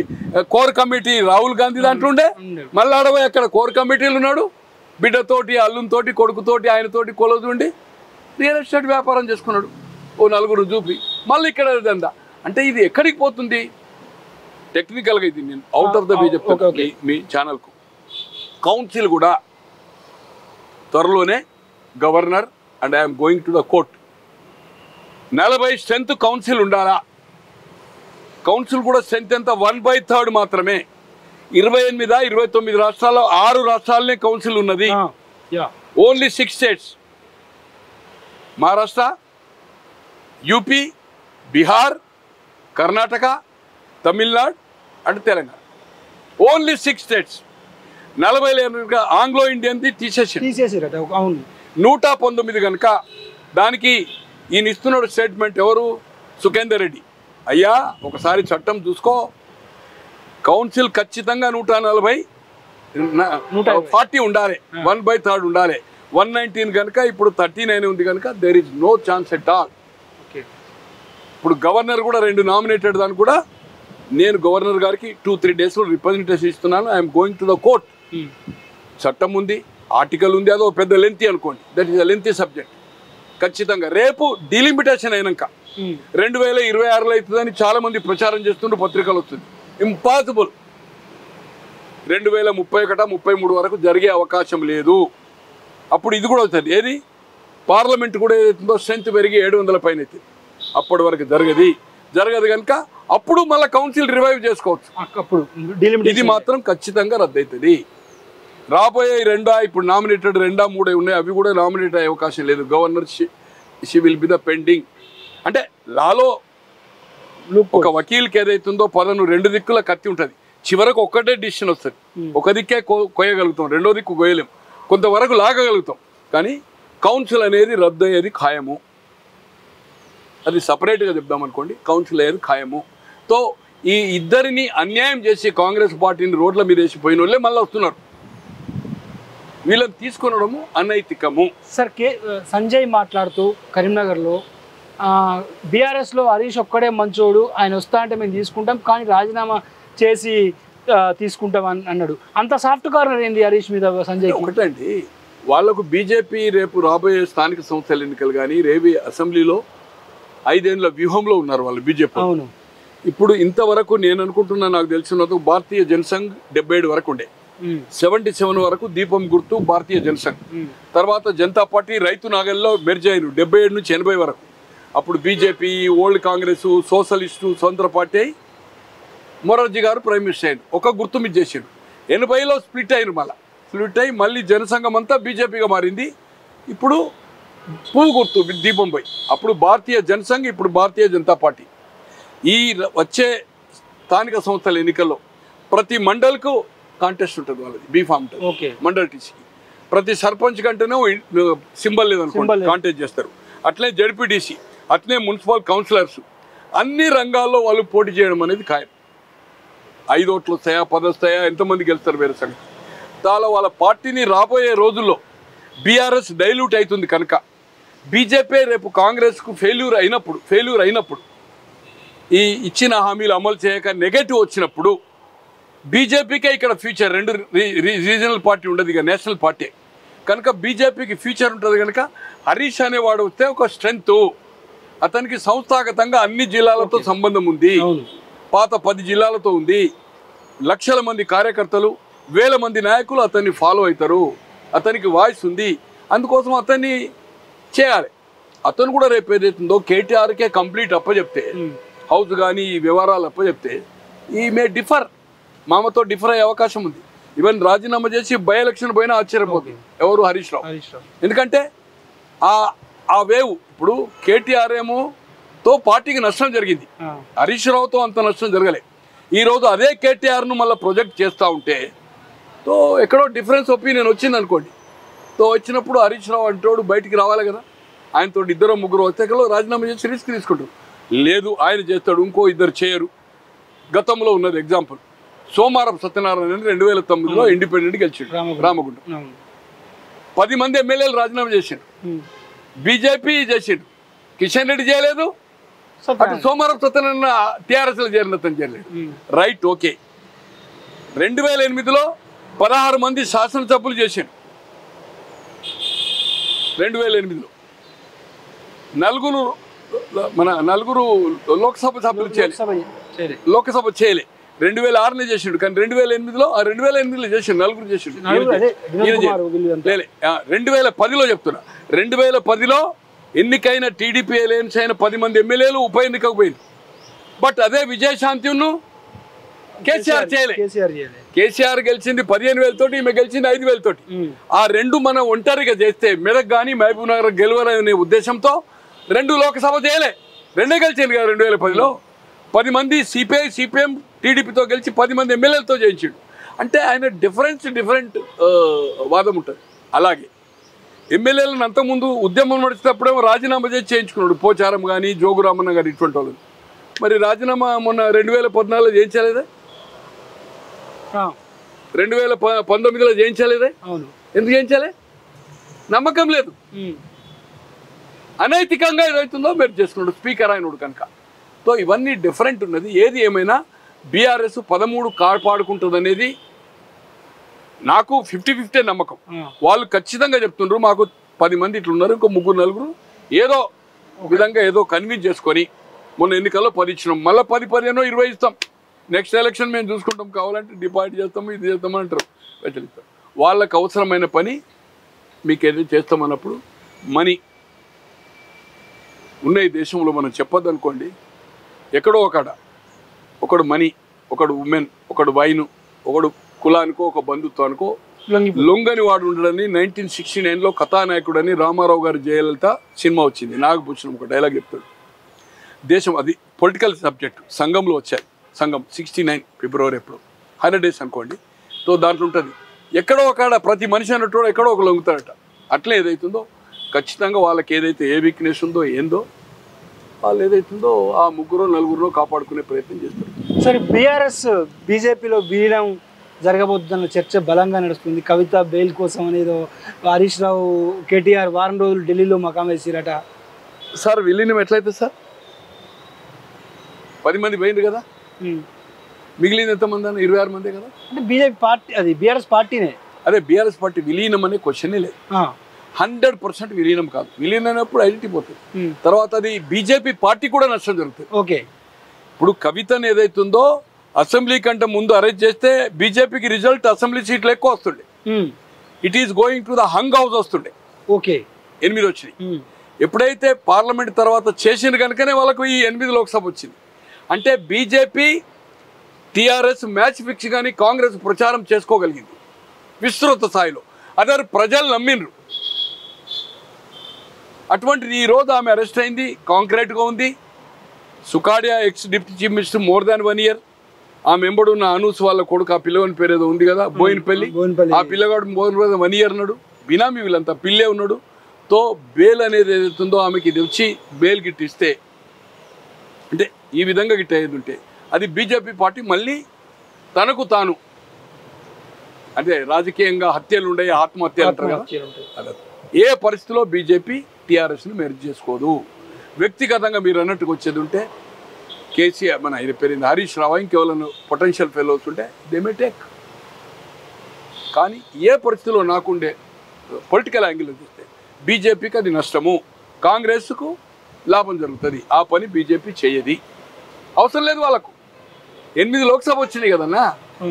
కోర్ కమిటీ రాహుల్ గాంధీ దాంట్లో ఉండే. మళ్ళీ అక్కడ కోర్ కమిటీలు ఉన్నాడు. బిడ్డతోటి అల్లునితోటి కొడుకుతోటి ఆయనతోటి కొలదు ఉండి రియల్ ఎస్టేట్ వ్యాపారం చేసుకున్నాడు. ఓ నలుగురు చూపి మళ్ళీ ఇక్కడ దందా. అంటే ఇది ఎక్కడికి పోతుంది? టెక్నికల్గా ఇది నేను అవుట్ ఆఫ్ ద వే చెప్తాను. మీ ఛానల్కు కౌన్సిల్ కూడా త్వరలోనే governor and I'm going to the court నలభై స్ట్రెంత్ కౌన్సిల్ ఉండాలా? కౌన్సిల్ కూడా స్ట్రెంత్ ఎంత? వన్ బై థర్డ్ మాత్రమే. ఇరవై ఎనిమిది ఇరవై తొమ్మిది రాష్ట్రాల్లో ఆరు రాష్ట్రాలనే కౌన్సిల్ ఉన్నది. Only six states. Maharashtra UP Bihar Karnataka Tamil Nadu and Telangana. Only six states. నలభై ఆంగ్లో ఇండియన్ది తీసేసి అవును. నూట పంతొమ్మిది కనుక దానికి ఈయన ఇస్తున్నాడు స్టేట్మెంట్ ఎవరు? సుఖేందర్ రెడ్డి. అయ్యా ఒకసారి చట్టం చూసుకో కౌన్సిల్ ఖచ్చితంగా నూట నలభై. ఫార్టీ ఉండాలి. వన్ బై థర్డ్ ఉండాలి. వన్ నైన్టీన్ కనుక ఇప్పుడు థర్టీ నైన్ ఉంది కనుక there is no chance at all okay. ఇప్పుడు గవర్నర్ కూడా రెండు నామినేటెడ్ దాన్ని కూడా నేను గవర్నర్ గారికి టూ త్రీ డేస్లో రిప్రజెంటేషన్ ఇస్తున్నాను. I'm going to the court. చట్టం ఉంది ఆర్టికల్ ఉంది అదో పెద్ద లెంతి అనుకోండి. That is a lengthy subject ఖచ్చితంగా. రేపు డిలిమిటేషన్ అయినాక ఉమ్. రెండు వేల ఇరవై ఆరులో అవుతుందని చాలా మంది ప్రచారం చేస్తుండ్రు పత్రికలు వస్తుంది ఇంపాసిబుల్ రెండు వేల ముప్పై ఒకట ముప్పై మూడు వరకు జరిగే అవకాశం లేదు. అప్పుడు ఇది కూడా అవుతుంది ఏది? పార్లమెంట్ కూడా ఏదైతుందో స్ట్రెంత్ పెరిగి ఏడు వందల పైన అవుతుంది అప్పటి వరకు జరగది. జరగదు కనుక అప్పుడు మళ్ళీ కౌన్సిల్ రివైవ్ చేసుకోవచ్చు. ఇది మాత్రం ఖచ్చితంగా రద్దవుతుంది రాబోయే రెండా ఇప్పుడు నామినేటెడ్ రెండా మూడే ఉన్నాయి. అవి కూడా నామినేట్ అయ్యే అవకాశం లేదు. Governor she will be the pending. అంటే లాలో ఒక వకీల్కి ఏదైతుందో పదను రెండు దిక్కుల కత్తి ఉంటుంది. చివరకు ఒక్కటే డిసిషన్ వస్తుంది. ఒక దిక్కే కొయ్యగలుగుతాం రెండో దిక్కు కొయ్యలేం. కొంతవరకు లాగగలుగుతాం. కానీ కౌన్సిల్ అనేది రద్దు అయ్యేది ఖాయము. అది సపరేట్గా చెప్దాం అనుకోండి కౌన్సిల్ అయ్యేది ఖాయము. తో ఈ ఇద్దరిని అన్యాయం చేసి కాంగ్రెస్ పార్టీని రోడ్ల మీద వేసిపోయిన వాళ్ళే మళ్ళీ వస్తున్నారు. వీళ్ళని తీసుకొనడము అనైతికము. సార్ కే సంజయ్ మాట్లాడుతూ కరీంనగర్లో బీఆర్ఎస్లో హరీష్ ఒక్కడే మంచోడు ఆయన వస్తా అంటే మేము తీసుకుంటాం కానీ రాజీనామా చేసి తీసుకుంటాం అని అన్నాడు. అంత సాఫ్ట్ కార్నర్ ఏంది హరీష్ మీద సంజయ్ ఒకటండి వాళ్ళకు బీజేపీ రేపు రాబోయే స్థానిక సంస్థల ఎన్నికలు కానీ రేవి అసెంబ్లీలో ఐదేళ్ళ వ్యూహంలో ఉన్నారు వాళ్ళు బీజేపీ అవును. ఇప్పుడు ఇంతవరకు నేను అనుకుంటున్నా నాకు తెలిసినంత భారతీయ జనసంఘ్ డెబ్బై ఏడు వరకు ఉండే. సెవెంటీ సెవెన్ వరకు దీపం గుర్తు భారతీయ జనసంఘ్. తర్వాత జనతా పార్టీ రైతు నాగల్లో మెర్జ్ అయిన డెబ్బై ఏడు నుంచి ఎనభై వరకు. అప్పుడు BJP old Congress socialist Swatantra party అయి మొరార్జీ గారు ప్రైమ్ మినిస్టర్ అయ్యారు. ఒక గుర్తు మీద చేసిండు. ఎనభైలో స్ప్లిట్ అయిన మళ్ళీ. స్ప్లిట్ అయి మళ్ళీ జనసంఘం అంతా బీజేపీగా మారింది. ఇప్పుడు పువ్వు గుర్తు దీపం పై అప్పుడు భారతీయ జనసంఘ్ ఇప్పుడు భారతీయ జనతా పార్టీ. ఈ వచ్చే స్థానిక సంస్థల ఎన్నికల్లో ప్రతి మండల్కు కాంటెస్ట్ ఉంటుంది వాళ్ళది బీఫామ్ ఉంటుంది. ఓకే. మండల్ టీసీకి. ప్రతి సర్పంచ్ కంటేనే సింబల్ లేదనుకోండి లేదు. కాంటెస్ట్ చేస్తారు. అట్లే జడ్పీటీసీ. అట్నే మున్సిపల్ కౌన్సిలర్స్ అన్ని రంగాల్లో వాళ్ళు పోటీ చేయడం అనేది ఖాయం. ఐదు ఓట్లు వస్తాయా పది వస్తాయా ఎంతమంది గెలుస్తారు వేరే సంగతి దానిలో వాళ్ళ పార్టీని రాబోయే రోజుల్లో బీఆర్ఎస్ డైల్యూట్ అవుతుంది కనుక బీజేపీ రేపు కాంగ్రెస్కు ఫెయిల్యూర్ అయినప్పుడు ఫెయిల్యూర్ అయినప్పుడు ఈ ఇచ్చిన హామీలు అమలు చేయక నెగటివ్ వచ్చినప్పుడు బీజేపీకే ఇక్కడ ఫ్యూచర్ రెండు రీ- రీ- రీజనల్ పార్టీ ఉండదు ఇక నేషనల్ పార్టీ. కనుక బీజేపీకి ఫ్యూచర్ ఉంటుంది కనుక హరీష్ అనేవాడు వస్తే ఒక స్ట్రెంగ్త్. అతనికి సంస్థాగతంగా అన్ని జిల్లాలతో సంబంధం ఉంది. పాత పది జిల్లాలతో ఉంది. లక్షల మంది కార్యకర్తలు వేల మంది నాయకులు అతన్ని ఫాలో అవుతారు. అతనికి వాయిస్ ఉంది. అందుకోసం అతన్ని చేయాలి. అతను కూడా రేపు ఏదైతుందో కేటీఆర్కే కంప్లీట్ అప్పచెప్తే. హౌస్ కానీ ఈ వ్యవహారాలు అప్పచెప్తే ఈ మే డిఫర్. మామతో డిఫర్ అయ్యే అవకాశం ఉంది. ఈవెన్ రాజీనామా చేసి బై ఎలక్షన్ పోయినా ఆశ్చర్యపోతుంది. ఎవరు హరీష్ రావు? హరీష్ రావు. ఎందుకంటే ఆ ఆ వేవ్ ఇప్పుడు కేటీఆర్ ఏమో తో పార్టీకి నష్టం జరిగింది. హరీష్ రావుతో అంత నష్టం జరగలే. ఈరోజు అదే కేటీఆర్ను మళ్ళీ ప్రొజెక్ట్ చేస్తూ ఉంటే తో ఎక్కడో డిఫరెన్స్ ఒపీనియన్ వచ్చింది అనుకోండి. తో వచ్చినప్పుడు హరీష్ రావు అంటోడు బయటికి రావాలి కదా. ఆయనతో ఇద్దరు ముగ్గురు వస్తే రాజీనామా చేసి రిస్క్ తీసుకుంటారు. లేదు ఆయన చేస్తాడు ఇంకో ఇద్దరు చేయరు. గతంలో ఉన్నది ఎగ్జాంపుల్. సోమారం సత్యనారాయణ అని రెండు వేల తొమ్మిదిలో ఇండిపెండెంట్ గెలిచిండు. రామగుండం. పది మంది ఎమ్మెల్యేలు రాజీనామా ఉమ్. బీజేపీ చేసిండు. కిషన్ రెడ్డి చేయలేదు. అటు. సోమవారం సత్యనారాయణ టీఆర్ఎస్లో చేరిన అతను చేయలేదు. Right okay. రెండు వేల ఎనిమిదిలో పదహారు మంది శాసనసభ్యులు చేశారు రెండు వేల ఎనిమిదిలో. నలుగురు మన నలుగురు లోక్సభ సభ్యులు చేయాలి. లోక్సభ చేయలే. రెండు వేల ఆరులో చేసిండు కానీ రెండు వేల ఎనిమిదిలో ఆ రెండు వేల ఎనిమిదిలో చేసిండు నలుగురు చేసిండు. రెండు వేల పదిలో చెప్తున్నా. రెండు వేల పదిలో ఎన్నికైన టీడీపీ అలయన్స్ అయిన పది మంది ఎమ్మెల్యేలు ఉప ఎన్నికకు పోయింది బట్ అదే విజయశాంతిను కేసీఆర్ చేయలే. కేసీఆర్ గెలిచింది పదిహేను వేలతోటి ఈమె గెలిచింది ఐదు వేలతోటి. ఆ రెండు మనం ఒంటరిగా చేస్తే మెదక్ కానీ మహబూబ్ నగర్ గెలవాలనే ఉద్దేశంతో రెండు లోక్సభ చేయలే. రెండే గెలిచింది కదా రెండు వేల పదిలో. పది మంది సిపిఐ సిపిఎం టీడీపీతో గెలిచి పది మంది ఎమ్మెల్యేలతో జయించాడు. అంటే ఆయన డిఫరెన్స్ డిఫరెంట్ వాదం ఉంటుంది. అలాగే ఎమ్మెల్యేలను అంతకుముందు ఉద్యమం నడిచేటప్పుడేమో రాజీనామా చేసి చేయించుకున్నాడు. పోచారం కానీ జోగురామన్న గారు ఇటువంటి వాళ్ళు మరి రాజీనామా మొన్న రెండు వేల పద్నాలుగులో చేయించలేదే రెండు వేల పంతొమ్మిదిలో చేయించలేదే అవును. ఎందుకు చేయించాలి నమ్మకం లేదు. అనైతికంగా ఏదైతుందో మీరు చేసుకున్నాడు. స్పీకర్ అయినడు కనుక. సో ఇవన్నీ డిఫరెంట్ ఉన్నది. ఏది ఏమైనా బీఆర్ఎస్ పదమూడు కాపాడుకుంటుంది అనేది నాకు ఫిఫ్టీ ఫిఫ్టీ నమ్మకం. వాళ్ళు ఖచ్చితంగా చెప్తుండ్రు మాకు పది మంది ఇట్లా ఉన్నారు ఇంకో ముగ్గురు నలుగురు ఏదో విధంగా ఏదో కన్విన్స్ చేసుకొని మొన్న ఎన్నికల్లో పది ఇచ్చినాం. మళ్ళీ పది పదిహేనో ఇరవై ఇస్తాం. నెక్స్ట్ ఎలక్షన్ మేము చూసుకుంటాం కావాలంటే డిపాజిట్ చేస్తాము ఇది చేస్తాము అంటారు వ్యతిరేకిస్తాం వాళ్ళకు అవసరమైన పని మీకు ఏదైతే చేస్తామన్నప్పుడు మనీ ఉన్న ఈ దేశంలో మనం చెప్పొద్దు అనుకోండి ఎక్కడో ఒకడ ఒకడు మనీ ఒకడు ఉమెన్ ఒకడు వైను ఒకడు కులానికో ఒక బంధుత్వానికో లొంగని వాడు ఉండడని నైన్టీన్ సిక్స్టీ నైన్లో కథానాయకుడని రామారావు గారి జయలలిత సినిమా వచ్చింది. నాగభూషణం ఒక డైలాగ్ చెప్తాడు. దేశం అది పొలిటికల్ సబ్జెక్ట్ సంఘంలో వచ్చాయి. సంఘం సిక్స్టీ నైన్ ఫిబ్రవరి ఎప్పుడు. హండ్రెడ్ డేస్ అనుకోండి. సో దాంట్లో ఉంటుంది. ఎక్కడో ఒక ప్రతి మనిషి అన్నట్టు ఎక్కడో ఒక లొంగుతాడట అట్లే ఏదైతుందో ఖచ్చితంగా వాళ్ళకి ఏదైతే ఏ వీక్నెస్ ఉందో ఏందో వాళ్ళు ఏదైతుందో ఆ ముగ్గురు నలుగురిలో కాపాడుకునే ప్రయత్నం చేస్తారు. సరే బీఆర్ఎస్ బీజేపీలో విలీనం జరగబోతుందన్న చర్చ బలంగా నడుస్తుంది. కవిత బెయిల్ కోసం అనేదో హరీష్ రావు కేటీఆర్ వారం రోజులు ఢిల్లీలో మకాం వేసిరట. సార్ విలీనం ఎట్లయితే సార్? పది మంది పోయింది కదా? ఉమ్. మిగిలిన ఎంతమంది అన్న? ఇరవై ఆరు మందే కదా? అంటే బీజేపీ పార్టీ అది బీఆర్ఎస్ పార్టీనే. అదే బీఆర్ఎస్ పార్టీ విలీనం అనే క్వశ్చనే లేదు. హండ్రెడ్ పర్సెంట్ విలీనం కాదు. విలీనం అయినప్పుడు ఐడెంటిటీ పోతుంది. తర్వాత అది బీజేపీ పార్టీ కూడా నష్టం జరుగుతుంది. ఓకే. ఇప్పుడు కవితను ఏదైతుందో అసెంబ్లీ కంటే ముందు అరెస్ట్ చేస్తే బీజేపీకి రిజల్ట్ అసెంబ్లీ సీట్లు ఎక్కువ వస్తుండే. It is going to the hung house వస్తుండే. ఓకే. ఎనిమిది వచ్చినాయి. ఎప్పుడైతే పార్లమెంట్ తర్వాత చేసిన కనుకనే వాళ్ళకు ఈ ఎనిమిది లోక్సభ వచ్చింది. అంటే బీజేపీ టీఆర్ఎస్ మ్యాచ్ ఫిక్స్ కానీ కాంగ్రెస్ ప్రచారం చేసుకోగలిగింది. విస్తృత స్థాయిలో. అదే ప్రజలు నమ్మిండ్రు. అటువంటిది ఈ రోజు ఆమె అరెస్ట్ అయింది. కాంక్రీట్గా ఉంది. Sukadia ex deputy chief minister more than one year ఆ మెంబడు ఉన్న అనూస్ వాళ్ళ కొడుకు ఆ పిల్లవని పేరు ఏదో ఉంది కదా బోయినపల్లి. ఆ పిల్లగాడు మోర్ వన్ ఇయర్ ఉన్నాడు. బినామీ వీళ్ళంతా పిల్లే ఉన్నాడు. తో బేల్ అనేది ఏదైతుందో ఆమెకి ఇది వచ్చి బేల్ గిట్ ఇస్తే అంటే ఈ విధంగా గిట్ట అయ్యేది ఉంటే అది బీజేపీ పార్టీ మళ్ళీ తనకు తాను అంటే రాజకీయంగా హత్యలు ఉండే ఆత్మహత్యలు అంటారు కదా. ఏ పరిస్థితిలో బీజేపీ టీఆర్ఎస్ని మెరుగు చేసుకోదు. వ్యక్తిగతంగా మీరు అన్నట్టుకు వచ్చేది ఉంటే కేసీఆర్ మన ఇది పేరింది హరీష్ రావు ఇంకెవరైనా పొటెన్షియల్ ఫెలోస్ ఉంటే దే మే టేక్ కానీ ఏ పరిస్థితిలో నాకుండే పొలిటికల్ యాంగిల్ చూస్తే బీజేపీకి అది నష్టము కాంగ్రెస్కు లాభం జరుగుతుంది. ఆ పని బీజేపీ చేయది. అవసరం లేదు వాళ్ళకు. ఎనిమిది లోక్సభ వచ్చినాయి కదన్నా.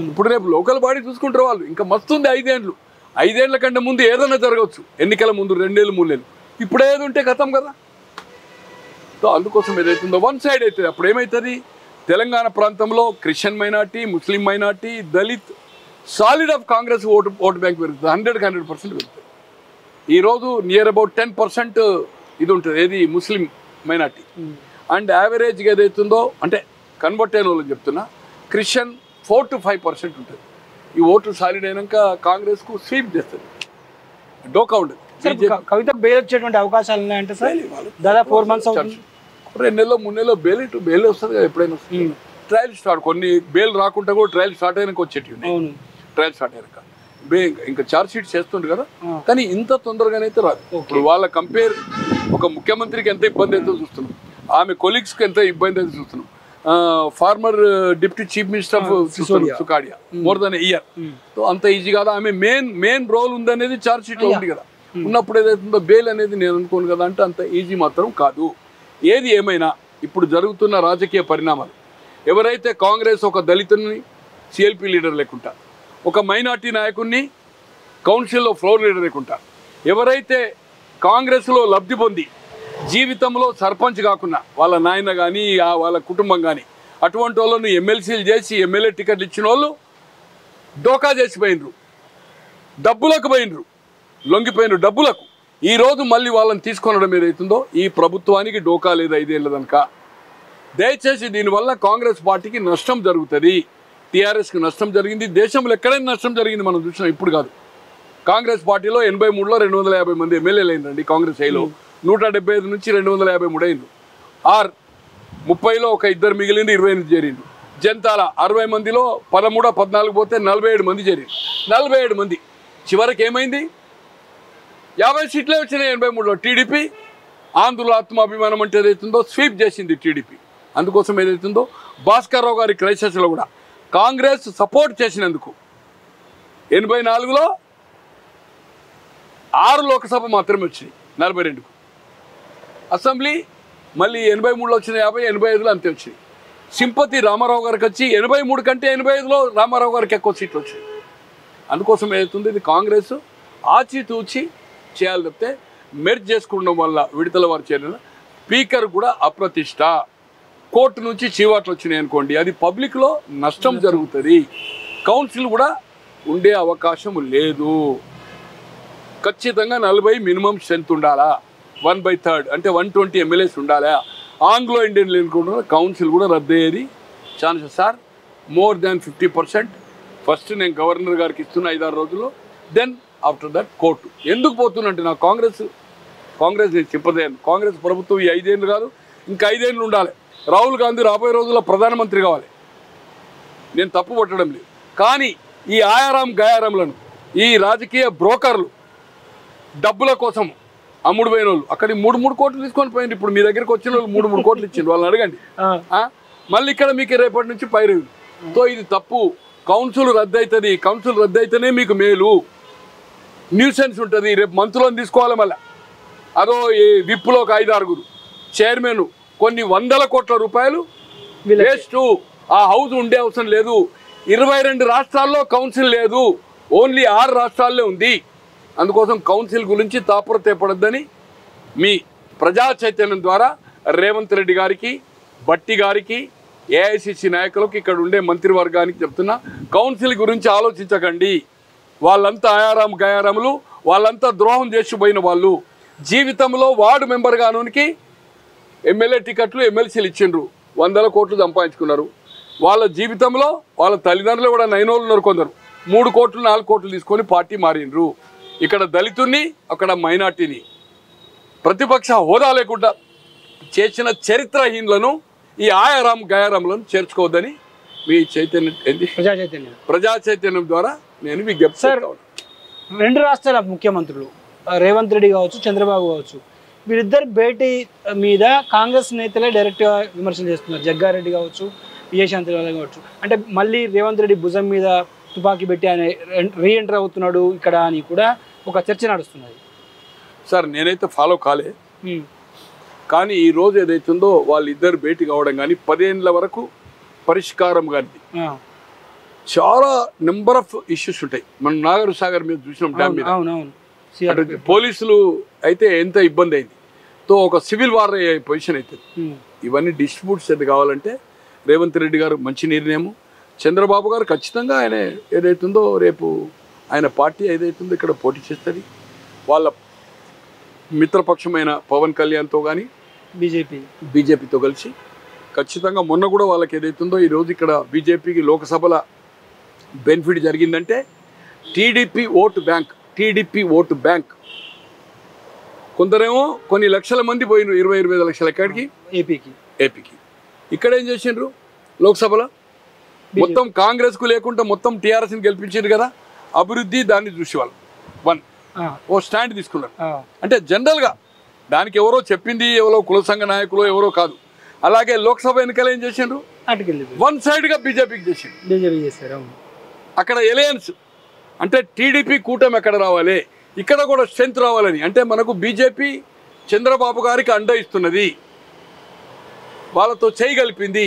ఇప్పుడు రేపు లోకల్ బాడీ చూసుకుంటారు వాళ్ళు. ఇంకా మస్తు ఉంది ఐదేండ్లు. ఐదేళ్ళ కంటే ముందు ఏదైనా జరగవచ్చు. ఎన్నికల ముందు రెండేళ్ళు మూడేళ్ళు. ఇప్పుడు ఏది ఉంటే గతం కదా? సో అందుకోసం ఏదైతుందో వన్ సైడ్ అవుతుంది. అప్పుడు ఏమవుతుంది తెలంగాణ ప్రాంతంలో Christian minority Muslim minority Dalit solid of Congress vote vote bank పెరుగుతుంది. హండ్రెడ్కి హండ్రెడ్ పర్సెంట్ పెరుగుతుంది. ఈరోజు నియర్ అబౌట్ టెన్ పర్సెంట్ ఇది ఉంటుంది. ఏది? ముస్లిం మైనార్టీ. అండ్ యావరేజ్గా ఏదైతుందో అంటే కన్వర్ట్ అయిన వాళ్ళని చెప్తున్నా Christian four to five percent ఉంటుంది. ఈ ఓటు సాలిడ్ అయినాక కాంగ్రెస్కు స్వీప్ చేస్తుంది. డోకా ఉండదు. కవిత బెయిల్ వచ్చేటువంటి అవకాశాలు ఉన్నాయంటే సార్? దాదాపు ఫోర్ మంత్స్ అవుతుంది. రెండు నెలలో మూడు నెలలో బెయిల్ బెయిల్ వస్తుంది కదా ఎప్పుడైనా ట్రయల్ స్టార్ట్ కొన్ని బెయిల్ రాకుండా కూడా ట్రయల్ స్టార్ట్ అయినాక వచ్చేటి ఉన్నాయి. అవును. ట్రయల్ స్టార్ట్ అయినాక. బే ఇంకా చార్జ్ షీట్ చేస్తుండ్రు కదా. కానీ ఇంత తొందరగానైతే రాదు. ఇప్పుడు వాళ్ళ కంపేర్ ఒక ముఖ్యమంత్రికి ఎంత ఇబ్బంది అయితే చూస్తున్నాం. ఆమె కొలీగ్స్కి ఎంత ఇబ్బంది అయితే చూస్తున్నాం. Former deputy chief minister of. Sukadia more than year so అంత ఈజీ కాదు. ఆమె మెయిన్ మెయిన్ రోల్ ఉందనేది చార్జ్ షీట్లో ఉంది కదా. ఉన్నప్పుడు ఏదైతుందో బెయిల్ అనేది నేను అనుకోను కదా అంటే అంత ఈజీ మాత్రం కాదు. ఏది ఏమైనా ఇప్పుడు జరుగుతున్న రాజకీయ పరిణామాలు. ఎవరైతే కాంగ్రెస్ ఒక దళితుని సిఎల్పి లీడర్ లేకుండా ఒక మైనార్టీ నాయకుడిని కౌన్సిల్లో ఫ్లోర్ లీడర్ లేకుండా ఎవరైతే కాంగ్రెస్లో లబ్ధి పొంది జీవితంలో సర్పంచ్ కాకుండా వాళ్ళ నాయన కానీ వాళ్ళ కుటుంబం కానీ అటువంటి వాళ్ళను ఎమ్మెల్సీలు చేసి ఎమ్మెల్యే టికెట్లు ఇచ్చిన వాళ్ళు డోకా చేసిపోయినరు డబ్బులకు పోయినరు లొంగిపోయిన డబ్బులకు ఈరోజు మళ్ళీ వాళ్ళని తీసుకొనడం ఏదైతుందో ఈ ప్రభుత్వానికి డోకా లేదు ఐదేళ్ళ కనుక దయచేసి దీనివల్ల కాంగ్రెస్ పార్టీకి నష్టం జరుగుతుంది. టీఆర్ఎస్కి నష్టం జరిగింది. దేశంలో ఎక్కడైనా నష్టం జరిగింది మనం చూసినాం ఇప్పుడు కాదు. కాంగ్రెస్ పార్టీలో ఎనభై మూడులో రెండు వందల యాభై మంది ఎమ్మెల్యేలు అయిందండి కాంగ్రెస్ ఐలో నూట డెబ్బై ఐదు నుంచి రెండు వందల యాభై మూడు అయింది ఆర్ ముప్పైలో ఒక ఇద్దరు మిగిలింది ఇరవై ఎనిమిది చేరింది జంతాల అరవై మందిలో పదమూడో పద్నాలుగు పోతే నలభై ఏడు మంది చేరింది నలభై ఏడు మంది. చివరికి ఏమైంది? యాభై సీట్లే వచ్చినాయి ఎనభై మూడులో. టీడీపీ ఆంధ్రుల ఆత్మాభిమానం అంటే ఏదైతుందో స్వీప్ చేసింది టీడీపీ. అందుకోసం ఏదైతుందో భాస్కర్ రావు గారి క్రైసిస్లో కూడా కాంగ్రెస్ సపోర్ట్ చేసినందుకు ఎనభై నాలుగులో ఆరు లోక్సభ మాత్రమే వచ్చినాయి నలభై రెండుకు. అసెంబ్లీ మళ్ళీ ఎనభై మూడులో వచ్చిన యాభై ఎనభై ఐదులో అంతే వచ్చినాయి. సింపతి రామారావు గారికి వచ్చి ఎనభై మూడు కంటే ఎనభై ఐదులో రామారావు గారికి ఎక్కువ సీట్లు వచ్చాయి అందుకోసం ఏదైతుంది? ఇది కాంగ్రెస్ ఆచితూచి చేయాలి తప్పితే మెర్జ్ చేసుకోవడం వల్ల విడతల వారు చేరిన స్పీకర్ కూడా అప్రతిష్ట. కోర్టు నుంచి చీవాట్లు వచ్చినాయి అనుకోండి అది పబ్లిక్లో నష్టం జరుగుతుంది. కౌన్సిల్ కూడా ఉండే అవకాశం లేదు. ఖచ్చితంగా నలభై మినిమం స్ట్రెంత్ ఉండాలా? వన్ బై థర్డ్ అంటే వన్ ట్వంటీ ఎమ్మెల్యేస్ ఉండాలా? ఆంగ్లో ఇండియన్ లేకుండా కౌన్సిల్ కూడా రద్దయ్యేది. Chances sir. More than fifty percent. First నేను గవర్నర్ గారికి ఇస్తున్న ఐదారు రోజుల్లో. దెన్ ఆఫ్టర్ దట్ కోర్టు ఎందుకు పోతున్నంటే నా కాంగ్రెస్ కాంగ్రెస్ నేను చెప్పదేను కాంగ్రెస్ ప్రభుత్వం ఈ ఐదేళ్ళు కాదు ఇంకా ఐదేళ్ళు ఉండాలి. రాహుల్ గాంధీ రాబోయే రోజుల్లో ప్రధానమంత్రి కావాలి. నేను తప్పు పట్టడం లేదు. కానీ ఈ ఆయారాం గయారాంలను ఈ రాజకీయ బ్రోకర్లు డబ్బుల కోసం అమ్ముడు పోయిన వాళ్ళు అక్కడి మూడు మూడు కోట్లు తీసుకొని పోయింది ఇప్పుడు మీ దగ్గరికి వచ్చిన వాళ్ళు మూడు మూడు కోట్లు ఇచ్చింది వాళ్ళని అడగండి? మళ్ళీ ఇక్కడ మీకు రేపటి నుంచి పైరు. సో ఇది తప్పు. కౌన్సిల్ రద్దు అవుతుంది కౌన్సిల్ రద్దు అయితేనే మీకు మేలు. న్యూసెన్స్ ఉంటుంది. రేపు మంత్రులను తీసుకోవాలి మళ్ళీ. అదో ఈ విప్పులో ఒక ఐదు ఆరుగురు చైర్మన్ కొన్ని వందల కోట్ల రూపాయలు. వేస్ట్. ఆ హౌస్ ఉండే అవసరం లేదు. ఇరవై రెండు రాష్ట్రాల్లో కౌన్సిల్ లేదు. ఓన్లీ ఆరు రాష్ట్రాల్లో ఉంది. అందుకోసం కౌన్సిల్ గురించి తాపరతేపడద్దని మీ ప్రజా చైతన్యం ద్వారా రేవంత్ రెడ్డి గారికి బట్టి గారికి ఏఐసిసి నాయకులకు ఇక్కడ ఉండే మంత్రివర్గానికి చెప్తున్నా. కౌన్సిల్ గురించి ఆలోచించకండి. వాళ్ళంతా ఆయారాం గయారాములు వాళ్ళంతా ద్రోహం చేసిపోయిన వాళ్ళు. జీవితంలో వార్డు మెంబర్ గానునికి ఎమ్మెల్యే టికెట్లు ఎమ్మెల్సీలు ఇచ్చిండ్రు. వందల కోట్లు సంపాదించుకున్నారు. వాళ్ళ జీవితంలో వాళ్ళ తల్లిదండ్రులు కూడా నైనోళ్ళు ఉన్నారు కొందరు. మూడు కోట్లు నాలుగు కోట్లు తీసుకొని పార్టీ మారిండ్రు. ఇక్కడ దళితుని అక్కడ మైనార్టీని. ప్రతిపక్ష హోదా లేకుండా చేసిన చరిత్రహీనులను ఈ ఆయారాం గయారాములను చేర్చుకోవద్దని మీ చైతన్యం ఏంది ప్రజా చైతన్యం ప్రజా చైతన్యం ద్వారా నేను విజ్ఞప్తి సార్. రెండు రాష్ట్రాల ముఖ్యమంత్రులు రేవంత్ రెడ్డి కావచ్చు చంద్రబాబు కావచ్చు వీరిద్దరు భేటీ మీద కాంగ్రెస్ నేతలే డైరెక్ట్గా విమర్శలు చేస్తున్నారు. జగ్గారెడ్డి కావచ్చు విజయశాంతి కావచ్చు. అంటే మళ్ళీ రేవంత్ రెడ్డి భుజం మీద తుపాకీ పెట్టి ఆయన రీఎంటర్ అవుతున్నాడు ఇక్కడ అని కూడా ఒక చర్చ నడుస్తున్నది. సార్ నేనైతే ఫాలో కాలే. కానీ ఈ రోజు ఏదైతుందో వాళ్ళిద్దరు భేటీ కావడం కానీ పదేళ్ళ వరకు పరిష్కారం కానీ చాలా నెంబర్ ఆఫ్ ఇష్యూస్ ఉంటాయి. మనం నాగర్ సాగర్ మీద చూసినాం డ్యామ్ మీద. పోలీసులు అయితే ఎంత ఇబ్బంది అయింది. తో ఒక సివిల్ వార్ పొజిషన్ అవుతుంది ఉమ్, ఇవన్నీ డిస్ట్రిబ్యూట్స్ ఏది కావాలంటే రేవంత్ రెడ్డి గారు మంచి నిర్ణయం చంద్రబాబు గారు ఖచ్చితంగా ఆయన ఏదైతుందో రేపు ఆయన పార్టీ ఏదైతుందో ఇక్కడ పోటీ చేస్తుంది. వాళ్ళ మిత్రపక్షమైన పవన్ కళ్యాణ్తో కానీ బీజేపీ బీజేపీతో కలిసి ఖచ్చితంగా మొన్న కూడా వాళ్ళకి ఏదైతుందో ఈరోజు ఇక్కడ బీజేపీకి లోకసభల బెనిఫిట్ జరిగిందంటే TDP vote bank TDP vote bank. కొందరేమో కొన్ని లక్షల మంది పోయిన ఇరవై ఇరవై లక్షల ఎక్కడికి? ఏపీకి. ఏపీకి. ఇక్కడ ఏం చేసిండ్రు? లోక్సభలో? మొత్తం కాంగ్రెస్కు లేకుండా మొత్తం టీఆర్ఎస్ని గెలిపించారు కదా? అభివృద్ధి దాన్ని చూసి వాళ్ళు వన్ ఓ స్టాండ్ తీసుకున్నారు. అంటే జనరల్గా దానికి ఎవరో చెప్పింది ఎవరో కుల సంఘ నాయకులు ఎవరో కాదు. అలాగే లోక్సభ ఎన్నికలు ఏం చేసిండ్రు? వన్ సైడ్గా బీజేపీకి చేసిండ్రు. బీజేపీ చేశారు అక్కడ ఎలయన్స్ అంటే టీడీపీ కూటమి ఎక్కడ రావాలి? ఇక్కడ కూడా స్ట్రెంత్ రావాలని. అంటే మనకు బీజేపీ చంద్రబాబు గారికి అండ ఇస్తున్నది. వాళ్ళతో చేయగలిపింది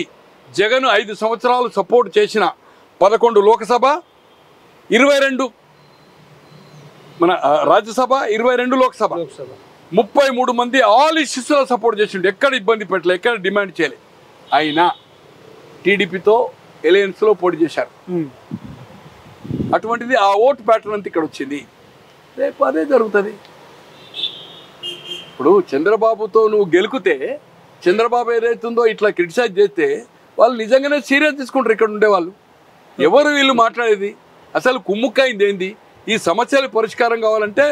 జగన్ ఐదు సంవత్సరాలు సపోర్ట్ చేసిన పదకొండు లోకసభ ఇరవై రెండు మన రాజ్యసభ ఇరవై రెండు లోక్సభ. ముప్పై మూడు మంది ఆల్ ఇష్యూస్లో సపోర్ట్ చేసిండు. ఎక్కడ ఇబ్బంది పెట్టలే ఎక్కడ డిమాండ్ చేయలే. అయినా టీడీపీతో ఎలయన్స్లో పోటీ చేశారు. అటువంటిది ఆ ఓటు ప్యాటర్న్ అంతా ఇక్కడ వచ్చింది. రేపు అదే జరుగుతుంది. ఇప్పుడు చంద్రబాబుతో నువ్వు గెలుకుతే చంద్రబాబు ఏదైతుందో ఇట్లా క్రిటిసైజ్ చేస్తే వాళ్ళు నిజంగానే సీరియస్ తీసుకుంటారు ఇక్కడ ఉండేవాళ్ళు. ఎవరు వీళ్ళు మాట్లాడేది? అసలు కుమ్ముక్కైంది ఏంది? ఈ సమస్యలు పరిష్కారం కావాలంటే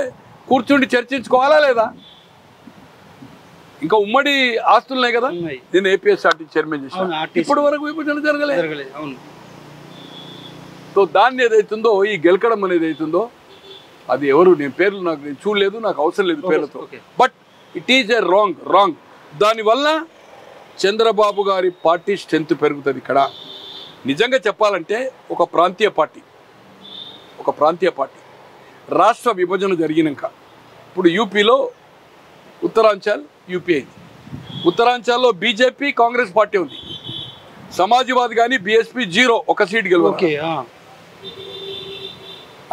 కూర్చుండి చర్చించుకోవాలా లేదా? ఇంకా ఉమ్మడి ఆస్తులున్నాయి కదా? నేను ఏపీఎస్ఆర్టీ చైర్మన్ RTC. ఇప్పటి వరకు విభజన జరగలేదు. జరగలేదు అవును. సో దాన్ని ఏదైతుందో ఈ గెలకడం అనేది అవుతుందో అది ఎవరు నేను పేర్లు నాకు నేను చూడలేదు నాకు అవసరం లేదు పేర్లతో. But it is a wrong wrong దానివల్ల చంద్రబాబు గారి పార్టీ స్ట్రెంత్ పెరుగుతుంది ఇక్కడ. నిజంగా చెప్పాలంటే ఒక ప్రాంతీయ పార్టీ. ఒక ప్రాంతీయ పార్టీ. రాష్ట్ర విభజన జరిగినాక. ఇప్పుడు యూపీలో ఉత్తరాంచల్ యూపీ అయింది. ఉత్తరాంచల్లో బీజేపీ కాంగ్రెస్ పార్టీ ఉంది. సమాజ్వాదీ కానీ బీఎస్పీ జీరో ఒక సీట్ గెలవాలి.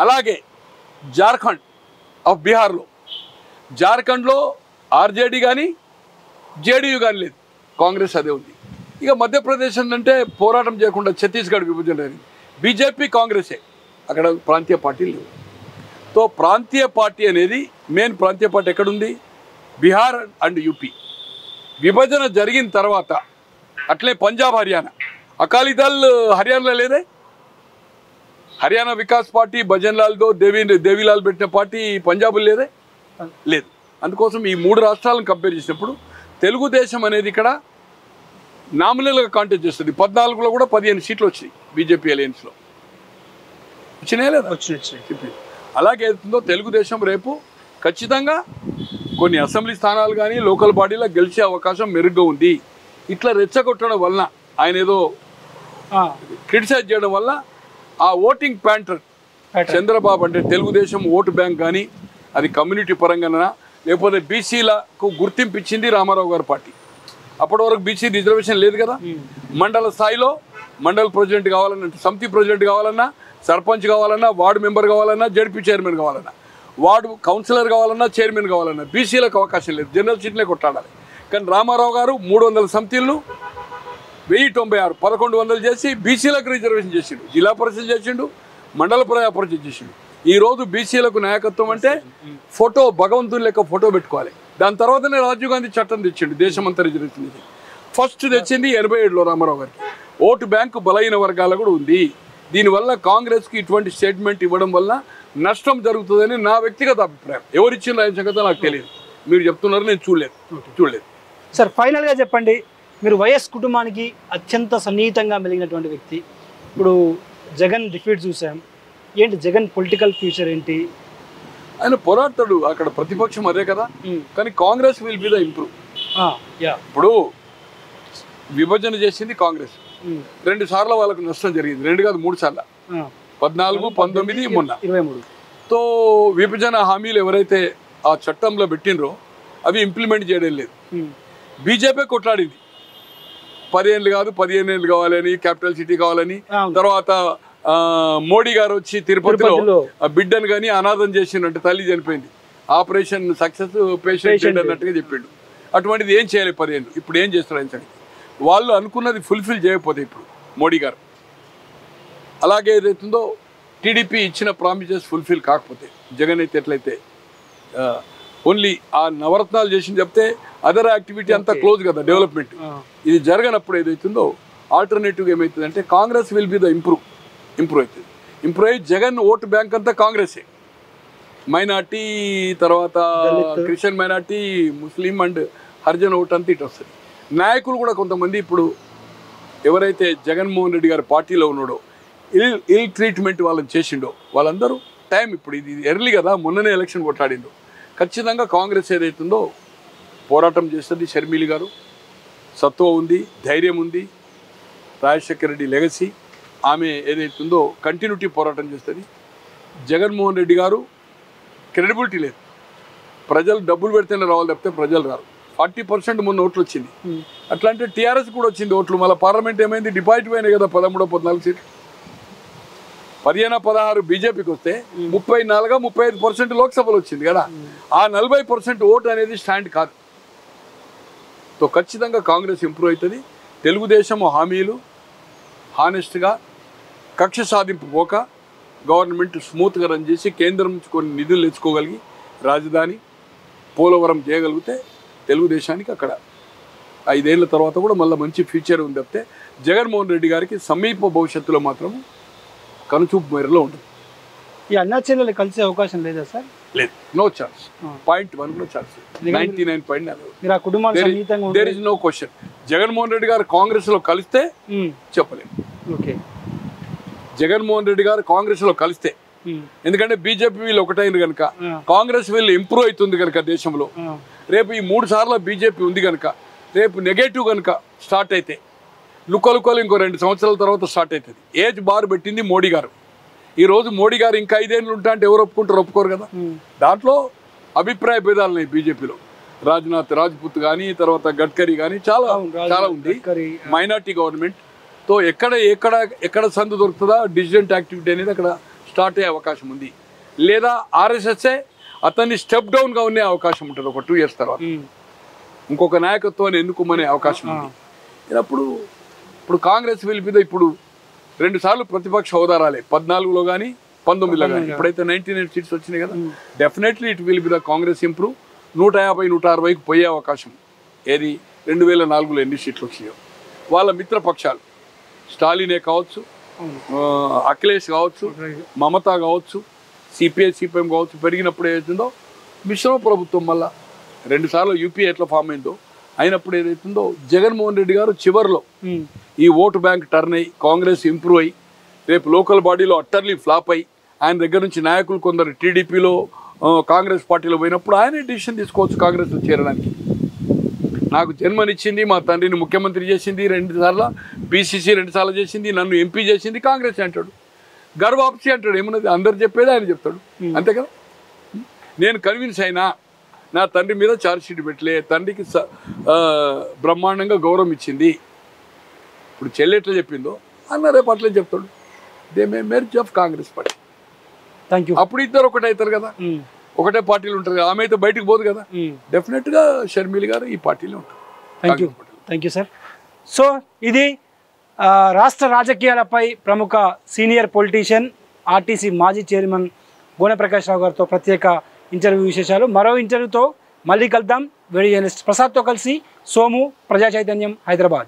అలాగే జార్ఖండ్ ఆఫ్ బీహార్లో. జార్ఖండ్లో ఆర్జేడీ కానీ జేడీయూ కానీ లేదు. కాంగ్రెస్ అదే ఉంది. ఇక మధ్యప్రదేశ్ అంటే పోరాటం చేయకుండా ఛత్తీస్గఢ్ విభజన జరిగింది బీజేపీ కాంగ్రెసే. అక్కడ ప్రాంతీయ పార్టీలు లేవు. సో ప్రాంతీయ పార్టీ అనేది మెయిన్ ప్రాంతీయ పార్టీ ఎక్కడుంది? Bihar and UP. విభజన జరిగిన తర్వాత అట్లే పంజాబ్ హర్యానా. అకాలీదళ్ హర్యానాలో లేదే? హర్యానా వికాస్ పార్టీ భజన్ లాల్తో దేవి దేవిలాల్ పెట్టిన పార్టీ పంజాబ్ లేదే? లేదు. అందుకోసం ఈ మూడు రాష్ట్రాలను కంపేర్ చేసినప్పుడు తెలుగుదేశం అనేది ఇక్కడ నామినల్గా కాంటెస్ట్ చేస్తుంది. పద్నాలుగులో కూడా పదిహేను సీట్లు వచ్చాయి బీజేపీ అలయన్స్లో వచ్చినాయా లేదా? వచ్చినాయి అలాగే అవుతుందో తెలుగుదేశం రేపు ఖచ్చితంగా కొన్ని అసెంబ్లీ స్థానాలు కానీ లోకల్ బాడీలో గెలిచే అవకాశం మెరుగ్గా ఉంది. ఇట్లా రెచ్చగొట్టడం వలన ఆయన ఏదో క్రిటిసైజ్ చేయడం వల్ల ఆ ఓటింగ్ ప్యాంటర్. చంద్రబాబు అంటే తెలుగుదేశం ఓటు బ్యాంక్ కానీ అది కమ్యూనిటీ పరంగానా లేకపోతే బీసీలకు గుర్తింపు ఇచ్చింది రామారావు గారి పార్టీ. అప్పటి వరకు బీసీ రిజర్వేషన్ లేదు కదా? మండల స్థాయిలో మండల ప్రెసిడెంట్ కావాలన్నా సమితి ప్రెసిడెంట్ కావాలన్నా సర్పంచ్ కావాలన్నా వార్డు మెంబర్ కావాలన్నా జడ్పీ చైర్మన్ కావాలన్నా వార్డు కౌన్సిలర్ కావాలన్నా చైర్మన్ కావాలన్నా బీసీలకు అవకాశం లేదు. జనరల్ సీట్లే కొట్టాడాలి కానీ రామారావు గారు మూడు వందల సమితిళ్ళు వెయ్యి తొంభై ఆరు పదకొండు వందలు చేసి బీసీలకు రిజర్వేషన్ చేసిండు. జిల్లా పరిషత్ చేసిండు మండల ప్రజా పరిషత్ చేసిండు. ఈ రోజు బీసీలకు నాయకత్వం అంటే ఫోటో భగవంతుని లెక్క ఫోటో పెట్టుకోవాలి. దాని తర్వాతనే రాజీవ్ గాంధీ చట్టం తెచ్చిండు దేశమంతా రిజర్వేషన్ ఫస్ట్ తెచ్చింది ఎనభై ఏడులో రామారావు గారికి. ఓటు బ్యాంకు బలహీన వర్గాల కూడా ఉంది. దీనివల్ల కాంగ్రెస్కి ఇటువంటి స్టేట్మెంట్ ఇవ్వడం వల్ల నష్టం జరుగుతుందని నా వ్యక్తిగత అభిప్రాయం. ఎవరిచ్చిన సంగతి నాకు తెలియదు. మీరు చెప్తున్నారు నేను చూడలేదు. చూడలేదు. సార్ ఫైనల్గా చెప్పండి. మీరు వైఎస్ కుటుంబానికి అత్యంత సన్నిహితంగా మెలిగినటువంటి వ్యక్తి. ఇప్పుడు జగన్ డిఫీట్ చూసాం. ఏంటి జగన్ పొలిటికల్ ఫ్యూచర్ ఏంటి? ఆయన పోరాడతాడు. అక్కడ ప్రతిపక్షం అదే కదా. కానీ Congress will be the improve. ఇప్పుడు విభజన చేసింది కాంగ్రెస్. రెండు సార్లు వాళ్ళకు నష్టం జరిగింది. రెండు కాదు మూడు సార్లు. పద్నాలుగు పంతొమ్మిది మొన్న. ఇరవై మూడు. తో విభజన హామీలు ఎవరైతే ఆ చట్టంలో పెట్టినరో అవి ఇంప్లిమెంట్ చేయడం లేదు. బీజేపీ కొట్లాడింది. పదిహేనులు కాదు పదిహేను ఏళ్ళు కావాలని క్యాపిటల్ సిటీ కావాలని. తర్వాత మోడీ గారు వచ్చి తిరుపతిలో బిడ్డను కానీ అనాథం చేసిండంటే తల్లి చనిపోయింది. ఆపరేషన్ సక్సెస్ పేషెంట్ అన్నట్టుగా చెప్పిండు. అటువంటిది ఏం చేయాలి పదిహేను? ఇప్పుడు ఏం చేస్తారు ఆయన వాళ్ళు అనుకున్నది ఫుల్ఫిల్ చేయకపోతే ఇప్పుడు మోడీ గారు. అలాగే ఏదైతుందో టీడీపీ ఇచ్చిన ప్రామిసెస్ ఫుల్ఫిల్ కాకపోతే జగన్ అయితే ఎట్లయితే ఓన్లీ ఆ నవరత్నాలు చేసింది చెప్తే అదర్ యాక్టివిటీ అంతా క్లోజ్ కదా డెవలప్మెంట్. ఇది జరగనప్పుడు ఏదైతుందో ఆల్టర్నేటివ్ ఏమవుతుంది అంటే Congress will be the improve improve అవుతుంది. ఇంప్రూవ్ అయ్యి జగన్ ఓటు బ్యాంక్ అంతా కాంగ్రెసే. మైనార్టీ తర్వాత. Christian minority Muslim and Harijan vote అంతా ఇటు వస్తుంది. నాయకులు కూడా కొంతమంది ఇప్పుడు ఎవరైతే జగన్మోహన్ రెడ్డి గారి పార్టీలో ఉన్నాడో ఇల్ ఇల్ ట్రీట్మెంట్ వాళ్ళని చేసిండో వాళ్ళందరూ టైం ఇప్పుడు ఇది ఎర్లీ కదా మొన్ననే ఎలక్షన్ కొట్లాడిండు ఖచ్చితంగా కాంగ్రెస్ ఏదైతుందో పోరాటం చేస్తుంది షర్మిలి గారు. సత్వ ఉంది ధైర్యం ఉంది. రాజశేఖర రెడ్డి లెగసీ. ఆమె ఏదైతుందో కంటిన్యూటీ పోరాటం చేస్తుంది. జగన్మోహన్ రెడ్డి గారు క్రెడిబిలిటీ లేదు. ప్రజలు డబ్బులు పెడితేనే రావాలి తప్పితే ప్రజలు రారు. ఫార్టీ పర్సెంట్ మొన్న ఓట్లు వచ్చింది. ఉమ్. అట్లా అంటే టీఆర్ఎస్ కూడా వచ్చింది ఓట్లు. మళ్ళీ పార్లమెంట్ ఏమైంది? డిపాజిట్ పోయినాయి కదా పదమూడో పద్నాలుగు సీట్లు. పదిహేను పదహారు బీజేపీకి వస్తే ముప్పై నాలుగు ముప్పై ఐదు పర్సెంట్ లోక్సభలో వచ్చింది కదా. ఆ నలభై పర్సెంట్ ఓటు అనేది స్టాండ్ కాదు. సో ఖచ్చితంగా కాంగ్రెస్ ఇంప్రూవ్ అవుతుంది. తెలుగుదేశం హామీలు హానెస్ట్గా కక్ష సాధింపు పోక గవర్నమెంట్ స్మూత్గా రన్ చేసి కేంద్రం నుంచి కొన్ని నిధులు తెచ్చుకోగలిగి రాజధాని పోలవరం చేయగలిగితే తెలుగుదేశానికి అక్కడ ఐదేళ్ళ తర్వాత కూడా మళ్ళీ మంచి ఫ్యూచర్ ఉంది తప్పితే జగన్మోహన్ రెడ్డి గారికి సమీప భవిష్యత్తులో మాత్రం కనుచూపు మేరలో ఉంటుంది. ఈ అన్నా చెల్లెలు కలిసే అవకాశం లేదా సార్? లేదు. No chance. పాయింట్ వన్ కూడా chance ninety nine point there is no question Jaganmohan Reddy గారు కాంగ్రెస్లో కలిస్తే ఉమ్. చెప్పలేము ఓకే. జగన్మోహన్ రెడ్డి గారు కాంగ్రెస్లో కలిస్తే. ఉమ్. ఎందుకంటే బీజేపీ వీళ్ళు ఒకటైన కనుక. కాంగ్రెస్ వీళ్ళు ఇంప్రూవ్ అవుతుంది కనుక దేశంలో. రేపు ఈ మూడు సార్లు బీజేపీ ఉంది కనుక రేపు నెగటివ్ కనుక స్టార్ట్ అయితే లుక్కలుక్కలు ఇంకో రెండు సంవత్సరాల తర్వాత స్టార్ట్ అవుతుంది. ఏజ్ బార్ పెట్టింది మోడీ గారు. ఈ రోజు మోడీ గారు ఇంకా ఐదేళ్ళు ఉంటా అంటే ఎవరు ఒప్పుకుంటారు? ఒప్పుకోరు కదా. దాంట్లో అభిప్రాయ భేదాలు ఉన్నాయి బీజేపీలో. రాజ్నాథ్ రాజ్పుత్ కానీ తర్వాత గడ్కరీ కానీ చాలా చాలా ఉంది. Minority government. తో ఎక్కడ ఎక్కడ ఎక్కడ సందు దొరుకుతుందా? డిసిజెంట్ యాక్టివిటీ అనేది అక్కడ స్టార్ట్ అయ్యే అవకాశం ఉంది. లేదా ఆర్ఎస్ఎస్ఏ అతన్ని స్టెప్ డౌన్గా ఉండే అవకాశం ఉంటుంది ఒక టూ ఇయర్స్ తర్వాత. ఇంకొక నాయకత్వాన్ని ఎన్నుకోమనే అవకాశం ఉంది. అప్పుడు ఇప్పుడు కాంగ్రెస్ పిలిపిద ఇప్పుడు రెండు సార్లు ప్రతిపక్ష హోదా రాలే. పద్నాలుగులో కానీ పంతొమ్మిదిలో కానీ ఇప్పుడైతే నైన్టీ నైన్ సీట్స్ వచ్చినాయి కదా. Definitely it will be the Congress improve. నూట యాభై నూట అరవైకి పోయే అవకాశం. ఏది? రెండు వేల నాలుగులో ఎన్ని సీట్లు వచ్చినాయో. వాళ్ళ మిత్రపక్షాలు. స్టాలినే కావచ్చు అఖిలేష్ కావచ్చు మమత కావచ్చు సిపిఐ సిపిఎం కావచ్చు పెరిగినప్పుడు ఏదైతుందో మిశ్రమ ప్రభుత్వం మళ్ళా రెండు సార్లు యూపీఏ ఎట్లా ఫామ్ అయిందో అయినప్పుడు ఏదైతుందో జగన్మోహన్ రెడ్డి గారు చివరిలో. ఈ ఓటు బ్యాంక్ టర్న్ అయ్యి కాంగ్రెస్ ఇంప్రూవ్ అయ్యి రేపు లోకల్ బాడీలో అట్టర్లీ ఫ్లాప్ అయ్యి ఆయన దగ్గర నుంచి నాయకులు కొందరు టీడీపీలో కాంగ్రెస్ పార్టీలో పోయినప్పుడు ఆయనే డిసిషన్ తీసుకోవచ్చు కాంగ్రెస్లో చేరడానికి. నాకు జన్మనిచ్చింది మా తండ్రిని ముఖ్యమంత్రి చేసింది రెండు సార్లు పీసీసీ రెండు సార్లు చేసింది నన్ను ఎంపీ చేసింది కాంగ్రెస్ అంటాడు. గర్వాప్సి అంటాడు ఏమన్నది? అందరు చెప్పేది ఆయన చెప్తాడు. అంతే కదా? నేను కన్విన్స్ అయినా నా తండ్రి మీద ఛార్జ్ షీట్ పెట్టలే తండ్రికి బ్రహ్మాండంగా గౌరవం ఇచ్చింది ఇప్పుడు చెల్లి ఎట్లా చెప్పిందో అన్న రేపు అట్లే చెప్తాడు. They may merge of Congress party. Thank you అప్పుడు ఇద్దరు ఒకటే అవుతారు కదా. ఉమ్. ఒకటే పార్టీలు ఉంటారు కదా. ఆమె అయితే బయటకు పోదు కదా. ఉమ్. డెఫినెట్గా షర్మిలి గారు ఈ పార్టీలో ఉంటారు. Thank you thank you sir so ఇది రాష్ట్ర రాజకీయాలపై ప్రముఖ సీనియర్ పొలిటీషియన్ ఆర్టీసీ మాజీ చైర్మన్ గోనె ప్రకాష్ రావు గారితో ప్రత్యేక ఇంటర్వ్యూ విశేషాలు. మరో ఇంటర్వ్యూతో మళ్ళీ కలుద్దాం. వీడియో జర్నలిస్ట్ ప్రసాద్తో కలిసి సోము ప్రజా చైతన్యం హైదరాబాద్.